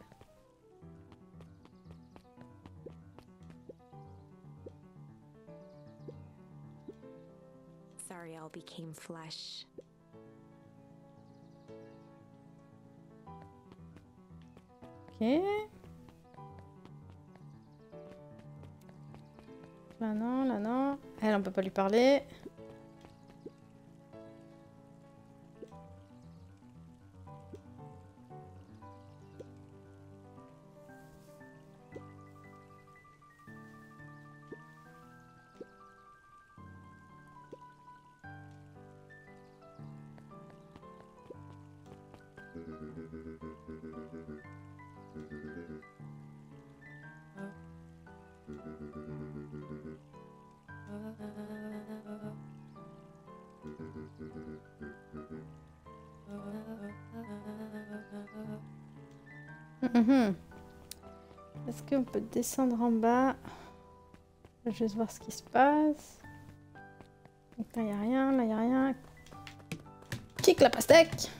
Sariel became flesh. Ok. Là non, là non. Elle, on peut pas lui parler. Mhm. Est-ce qu'on peut descendre en bas? Je vais juste voir ce qui se passe. Donc là, il n'y a rien, là, il n'y a rien. Kick la pastèque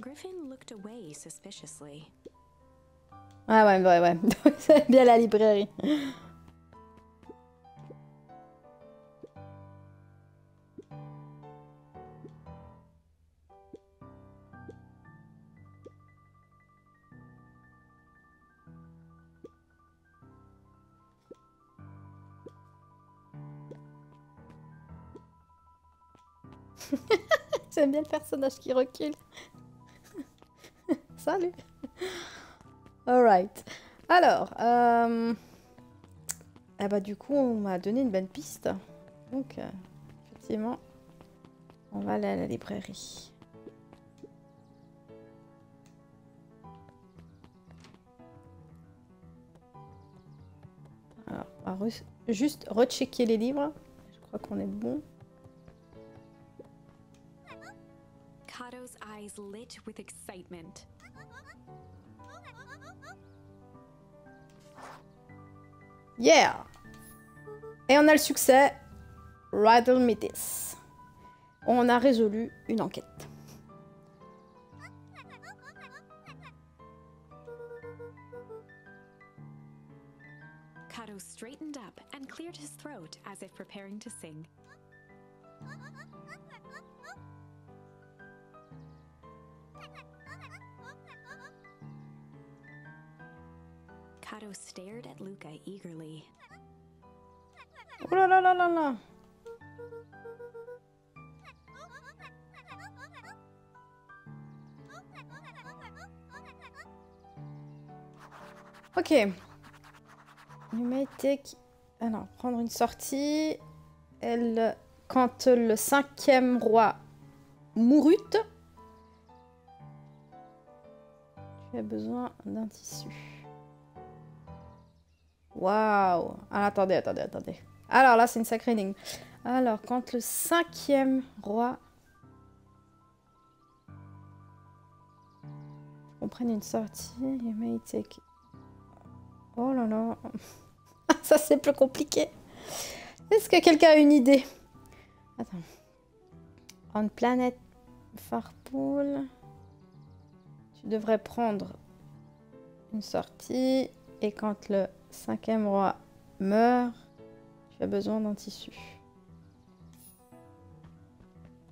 Griffin looked away suspiciously. Ouais, ouais, ouais, ouais. C'est bien la librairie. Bien le personnage qui recule. Salut. Alright. Alors, bah du coup, on m'a donné une bonne piste. Donc, euh, effectivement, on va aller à la librairie. Alors, on va juste rechecker les livres. Je crois qu'on est bon. Eyes lit with excitement. Yeah! Et on a le succès. Riddle me this. On a résolu une enquête. Kato straightened up and cleared his throat as if preparing to sing. Stared at Luca eagerly. Oh là là là là! Ok. You may take... Prendre une sortie. Elle... Quand le cinquième roi mourut, tu as besoin d'un tissu. Waouh! Ah, attendez, attendez, attendez. Alors là, c'est une sacrée énigme. Alors, quand le cinquième roi... On prenne une sortie, you may take... Oh là là. Ça, c'est plus compliqué. Est-ce que quelqu'un a une idée? Attends. On planet Farpool. Tu devrais prendre une sortie. Et quand le cinquième roi meurt, tu as besoin d'un tissu.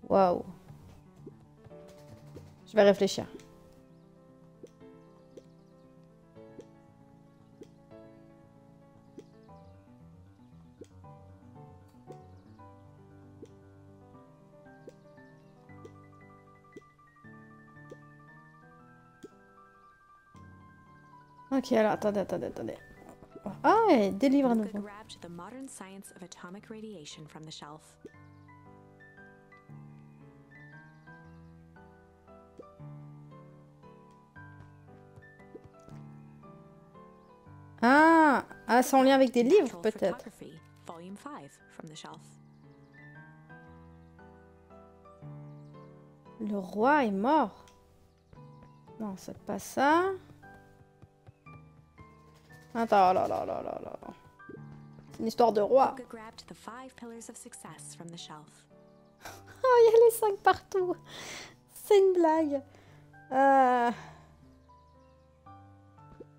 Waouh. Je vais réfléchir. Ok, alors attendez, attendez, attendez. Ah, ouais, des livres à nouveau. Ah, ah c'est en lien avec des livres peut-être. Le roi est mort. Non, c'est pas ça. Attends, oh là là là là là. C'est une histoire de roi. Luca grabbed the five pillars of success from the shelf. Oh, il y a les cinq partout. C'est une blague. Euh...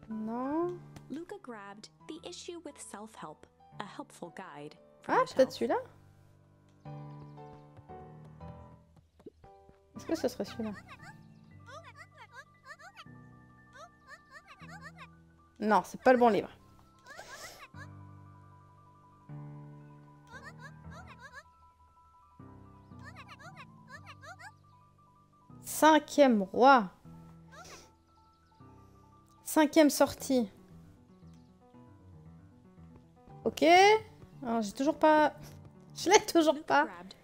Non. Luca grabbed The Issue with Self Help, a helpful guide. From Ah, peut-être celui-là Est-ce que ce serait celui-là? Non, c'est pas le bon livre. Cinquième roi. Cinquième sortie. Ok. J'ai toujours pas... Je l'ai toujours pas. grabbed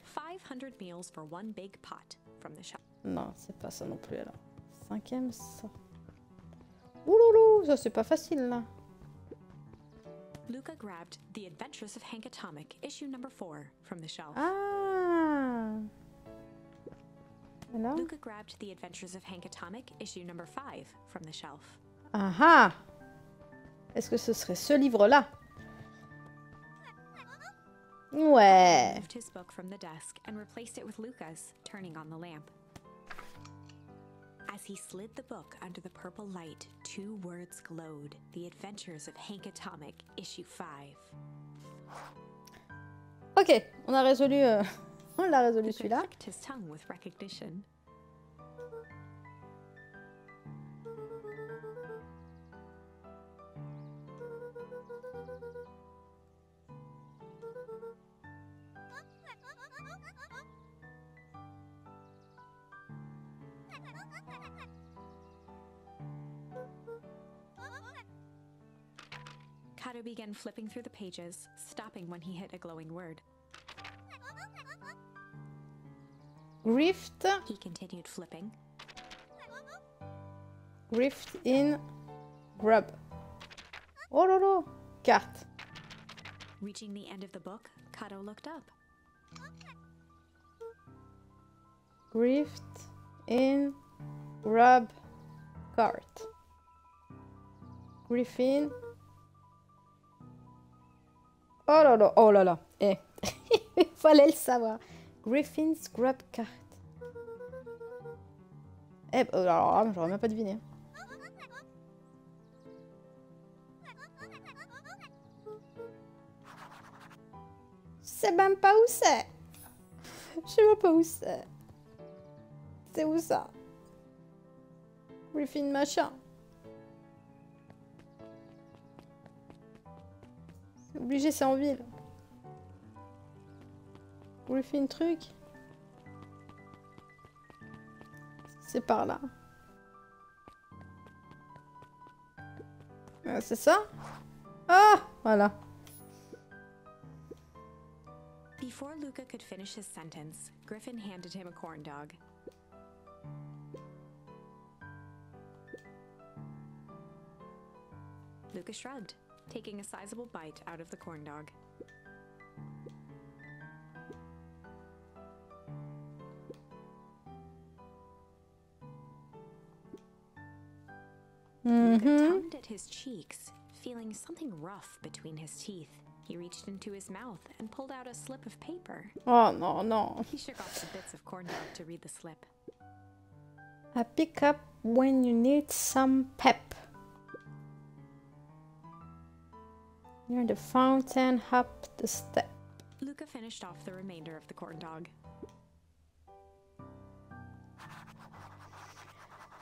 500 meals for one big pot from the shelf. Non, c'est pas ça non plus alors. Cinquième sort. Ouloulou, ça c'est pas facile là. Luca grabbed The Adventures of Hank Atomic, issue number 4 from the shelf. Ah. Alors Luca grabbed The Adventures of Hank Atomic, issue number 5 from the shelf. Ah ah Est-ce que ce serait ce livre-là? Ouais. moved his book from the desk and replaced it with Luca's, turning on the lamp. As he slid the book under the purple light, two words glowed The Adventures of Hank Atomic, issue 5. Ok, on a résolu, euh, on l'a résolu celui-là. Clicked his tongue with recognition. Kato began flipping through the pages, stopping when he hit a glowing word. Grift, He continued flipping, grift in, grub. Oh là, carte. Reaching the end of the book, Kato looked up. Grift in, grub, cart. Griffin. Oh là là, oh là là. Eh, il fallait le savoir. Griffin's grub cart. Eh, oh, alors là, j'aurais même pas deviné. Je sais même pas où c'est? Je sais même pas où c'est. C'est où ça? Griffin machin. Obligé, c'est en ville. Griffin truc. C'est par là. Ah, c'est ça? Ah Voilà. Before Luca could finish his sentence, Griffin handed him a corn dog. Luca shrugged, taking a sizable bite out of the corn dog. Luca Mhm. tugged at his cheeks, feeling something rough between his teeth. He reached into his mouth and pulled out a slip of paper. Oh non, non. He shook off the bits of corn dog to read the slip. A pickup when you need some pep. Near the fountain, up the step. Luca finished off the remainder of the corn dog.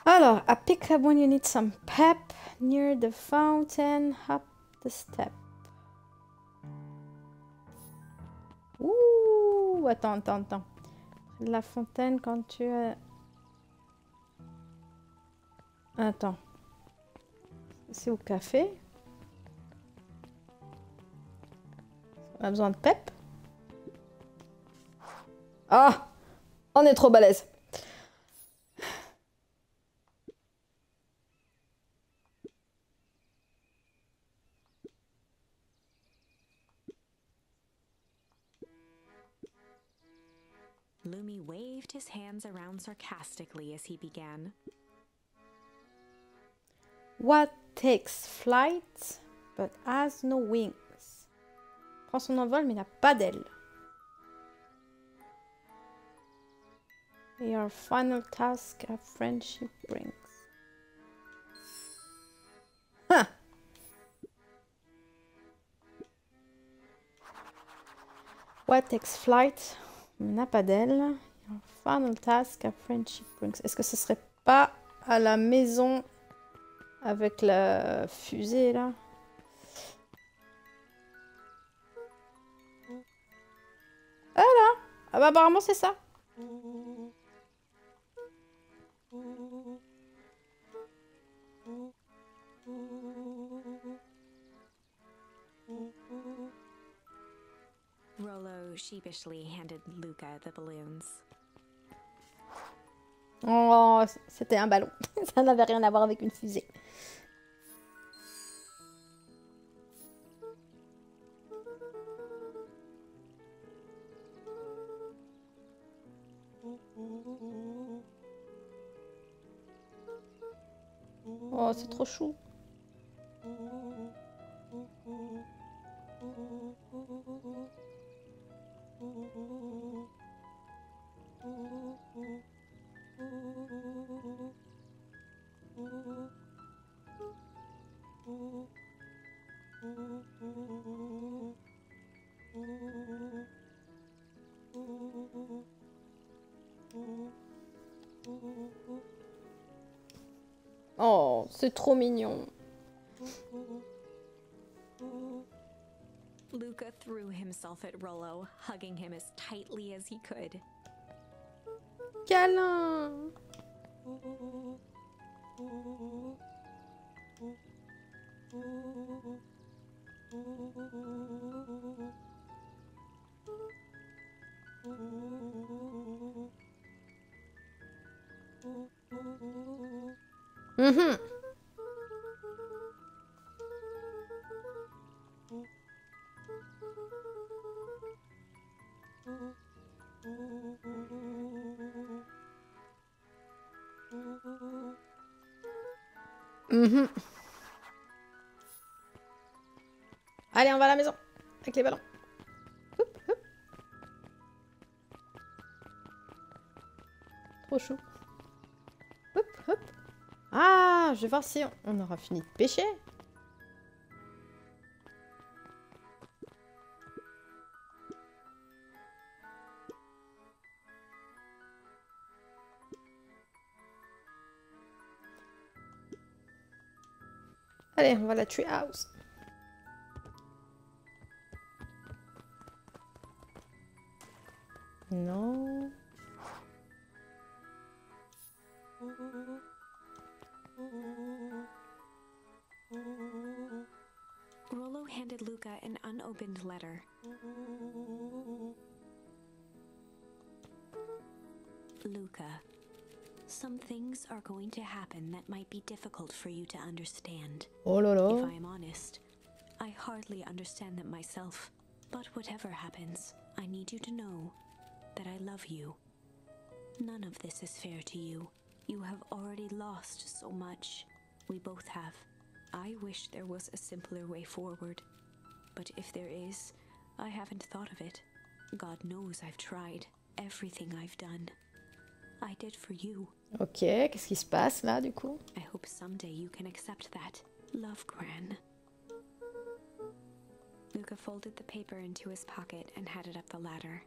Alors, a pickup when you need some pep. Near the fountain, up the step. Ouh, attends, attends, attends. La fontaine quand tu es... Attends. C'est au café On a besoin de pep. Ah On est trop balèze. Lumi waved his hands around sarcastically as he began. What takes flight but has no wings? Prend son envol mais n'a pas d'ailes. Your final task a friendship brings. What takes flight? N'a pas d'ailes. Your final task a friendship brings. Est-ce que ce serait pas à la maison avec la fusée là? Ah là Ah bah apparemment c'est ça. Rollo sheepishly handed Luca the balloons. Oh, c'était un ballon. ça n'avait rien à voir avec une fusée. Oh, c'est trop chou. Oh, c'est trop mignon. Luca threw himself at Rollo, hugging him as tightly as he could. Câlin. Mhm. Mhm. Allez, on va à la maison avec les ballons. Hop, hop. Trop chou. Je vais voir si on aura fini de pêcher. Allez, on va la tree house. An unopened letter. Luca, some things are going to happen that might be difficult for you to understand. Oh là là. If I am honest, I hardly understand them myself. But whatever happens, I need you to know that I love you. None of this is fair to you. You have already lost so much. We both have. I wish there was a simpler way forward. But if there is, I haven't thought of it. God knows I've tried everything I've done. I did for you. Ok, qu'est-ce qui se passe là du coup I hope someday you can accept that. Love, Gran. Luca folded the paper into his pocket and headed up the ladder.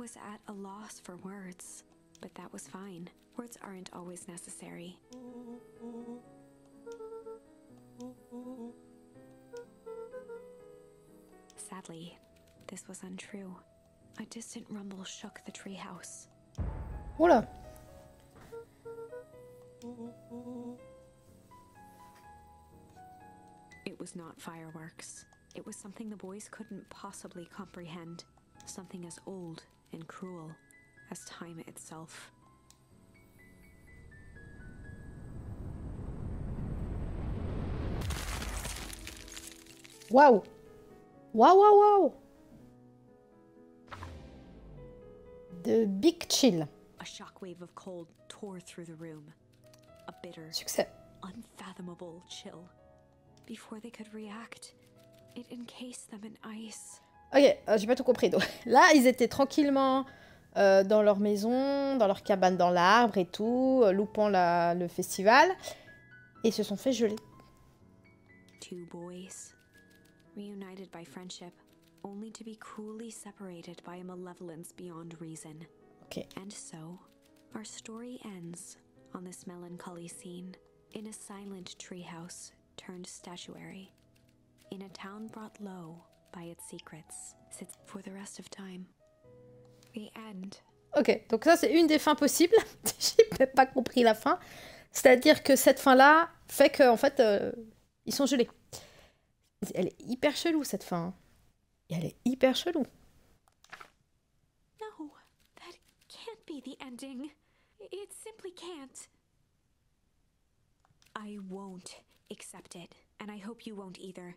Was at a loss for words. But that was fine. Words aren't always necessary. Sadly, this was untrue. A distant rumble shook the treehouse. Oula. It was not fireworks. It was something the boys couldn't possibly comprehend. Something as old and cruel as time itself. Waouh. Waouh, waouh, waouh. De Big Chill. A shockwave of cold tore through the room. A bitter, Succès. unfathomable chill. Before they could react, it encased them in ice. Ok, euh, j'ai pas tout compris. Donc, là, ils étaient tranquillement euh, dans leur maison, dans leur cabane dans l'arbre et tout, euh, loupant la- le festival. Et ils se sont fait geler. Two boys, reunited by friendship, only to be cruelly separated by a malevolence beyond reason. Ok. And so, our story ends on this melancholy scene in a silent treehouse turned statuary, in a town brought low by its secrets, sits for the rest of time. The end. Ok, donc ça, c'est une des fins possibles. j'ai même pas compris la fin. C'est-à-dire que cette fin-là fait que, en fait, euh, ils sont gelés. Elle est hyper chelou, cette fin. hein. Et elle est hyper chelou. No, that can't be the ending. It simply can't. I won't accept it, and I hope you won't either.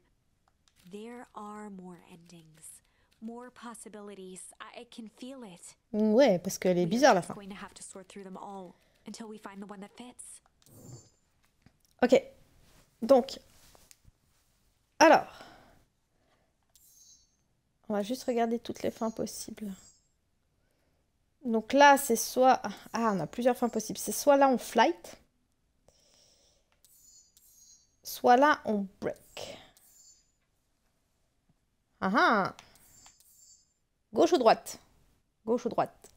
There are more endings, more possibilities. I can feel it. Ouais, parce qu'elle est bizarre, la fin. going to have to sort through them all until we find the one that fits. Ok. Donc. Alors. On va juste regarder toutes les fins possibles. Donc là, c'est soit... Ah, on a plusieurs fins possibles. C'est soit là, on flight. Soit là, on break. Ah ah Gauche ou droite? Gauche ou droite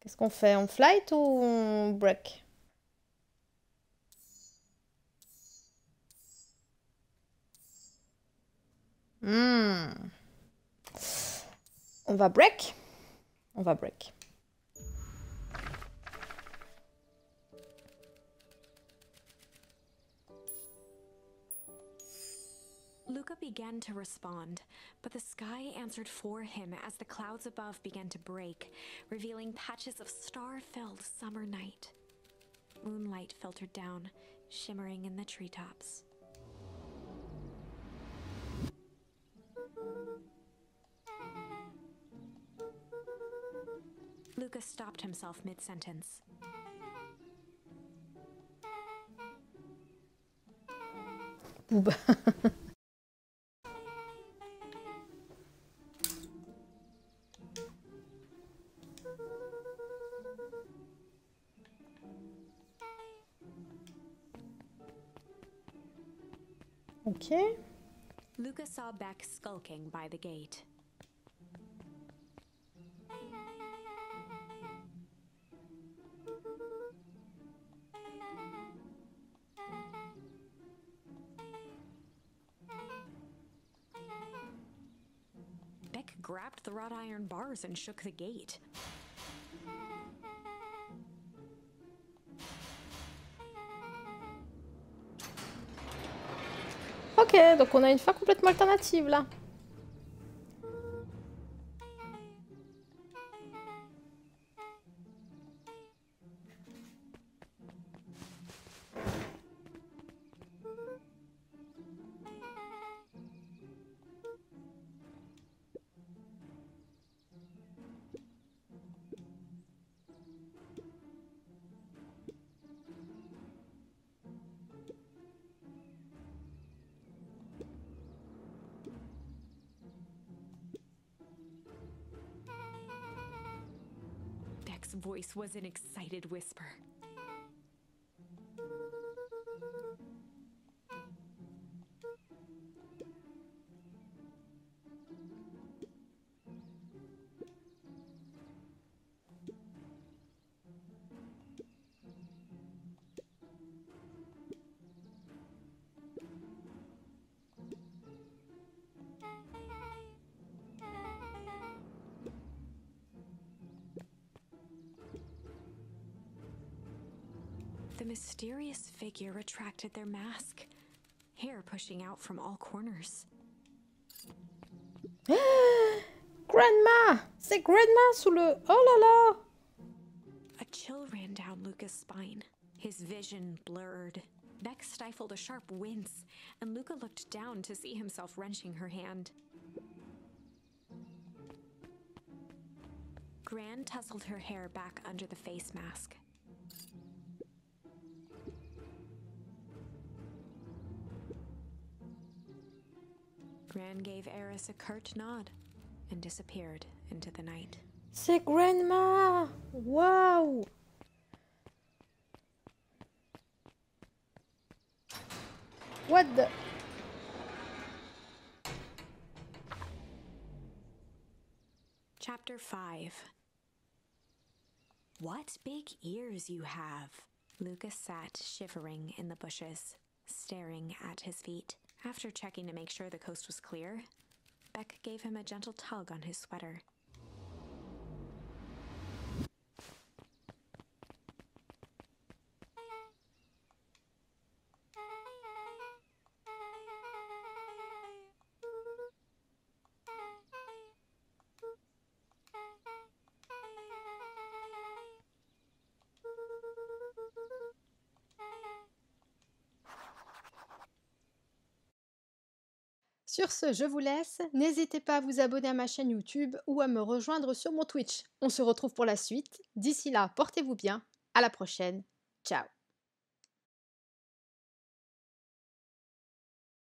Qu'est-ce qu'on fait? On flight ou on break? Hmm. On va break? On va break. Luca began to respond, but the sky answered for him as the clouds above began to break, revealing patches of star filled summer night. Moonlight filtered down, shimmering in the treetops. Luca stopped himself mid sentence. Boob. ok. Luca saw Beck skulking by the gate. Beck grabbed the wrought iron bars and shook the gate. Ok, donc on a une fin complètement alternative là. Voice was an excited whisper. Mysterious figure retracted their mask, hair pushing out from all corners. Grandma C'est Grandma sous le... Oh là là A chill ran down Luca's spine. His vision blurred. Beck stifled a sharp wince, and Luca looked down to see himself wrenching her hand. Gran tousled her hair back under the face mask. Gran gave Eris a curt nod and disappeared into the night. C'est Grandma Wow! What the... Chapter 5 What big ears you have! Lucas sat shivering in the bushes, staring at his feet. After checking to make sure the coast was clear, Beck gave him a gentle tug on his sweater. Sur ce, je vous laisse. N'hésitez pas à vous abonner à ma chaîne YouTube ou à me rejoindre sur mon Twitch. On se retrouve pour la suite. D'ici là, portez-vous bien. À la prochaine. Ciao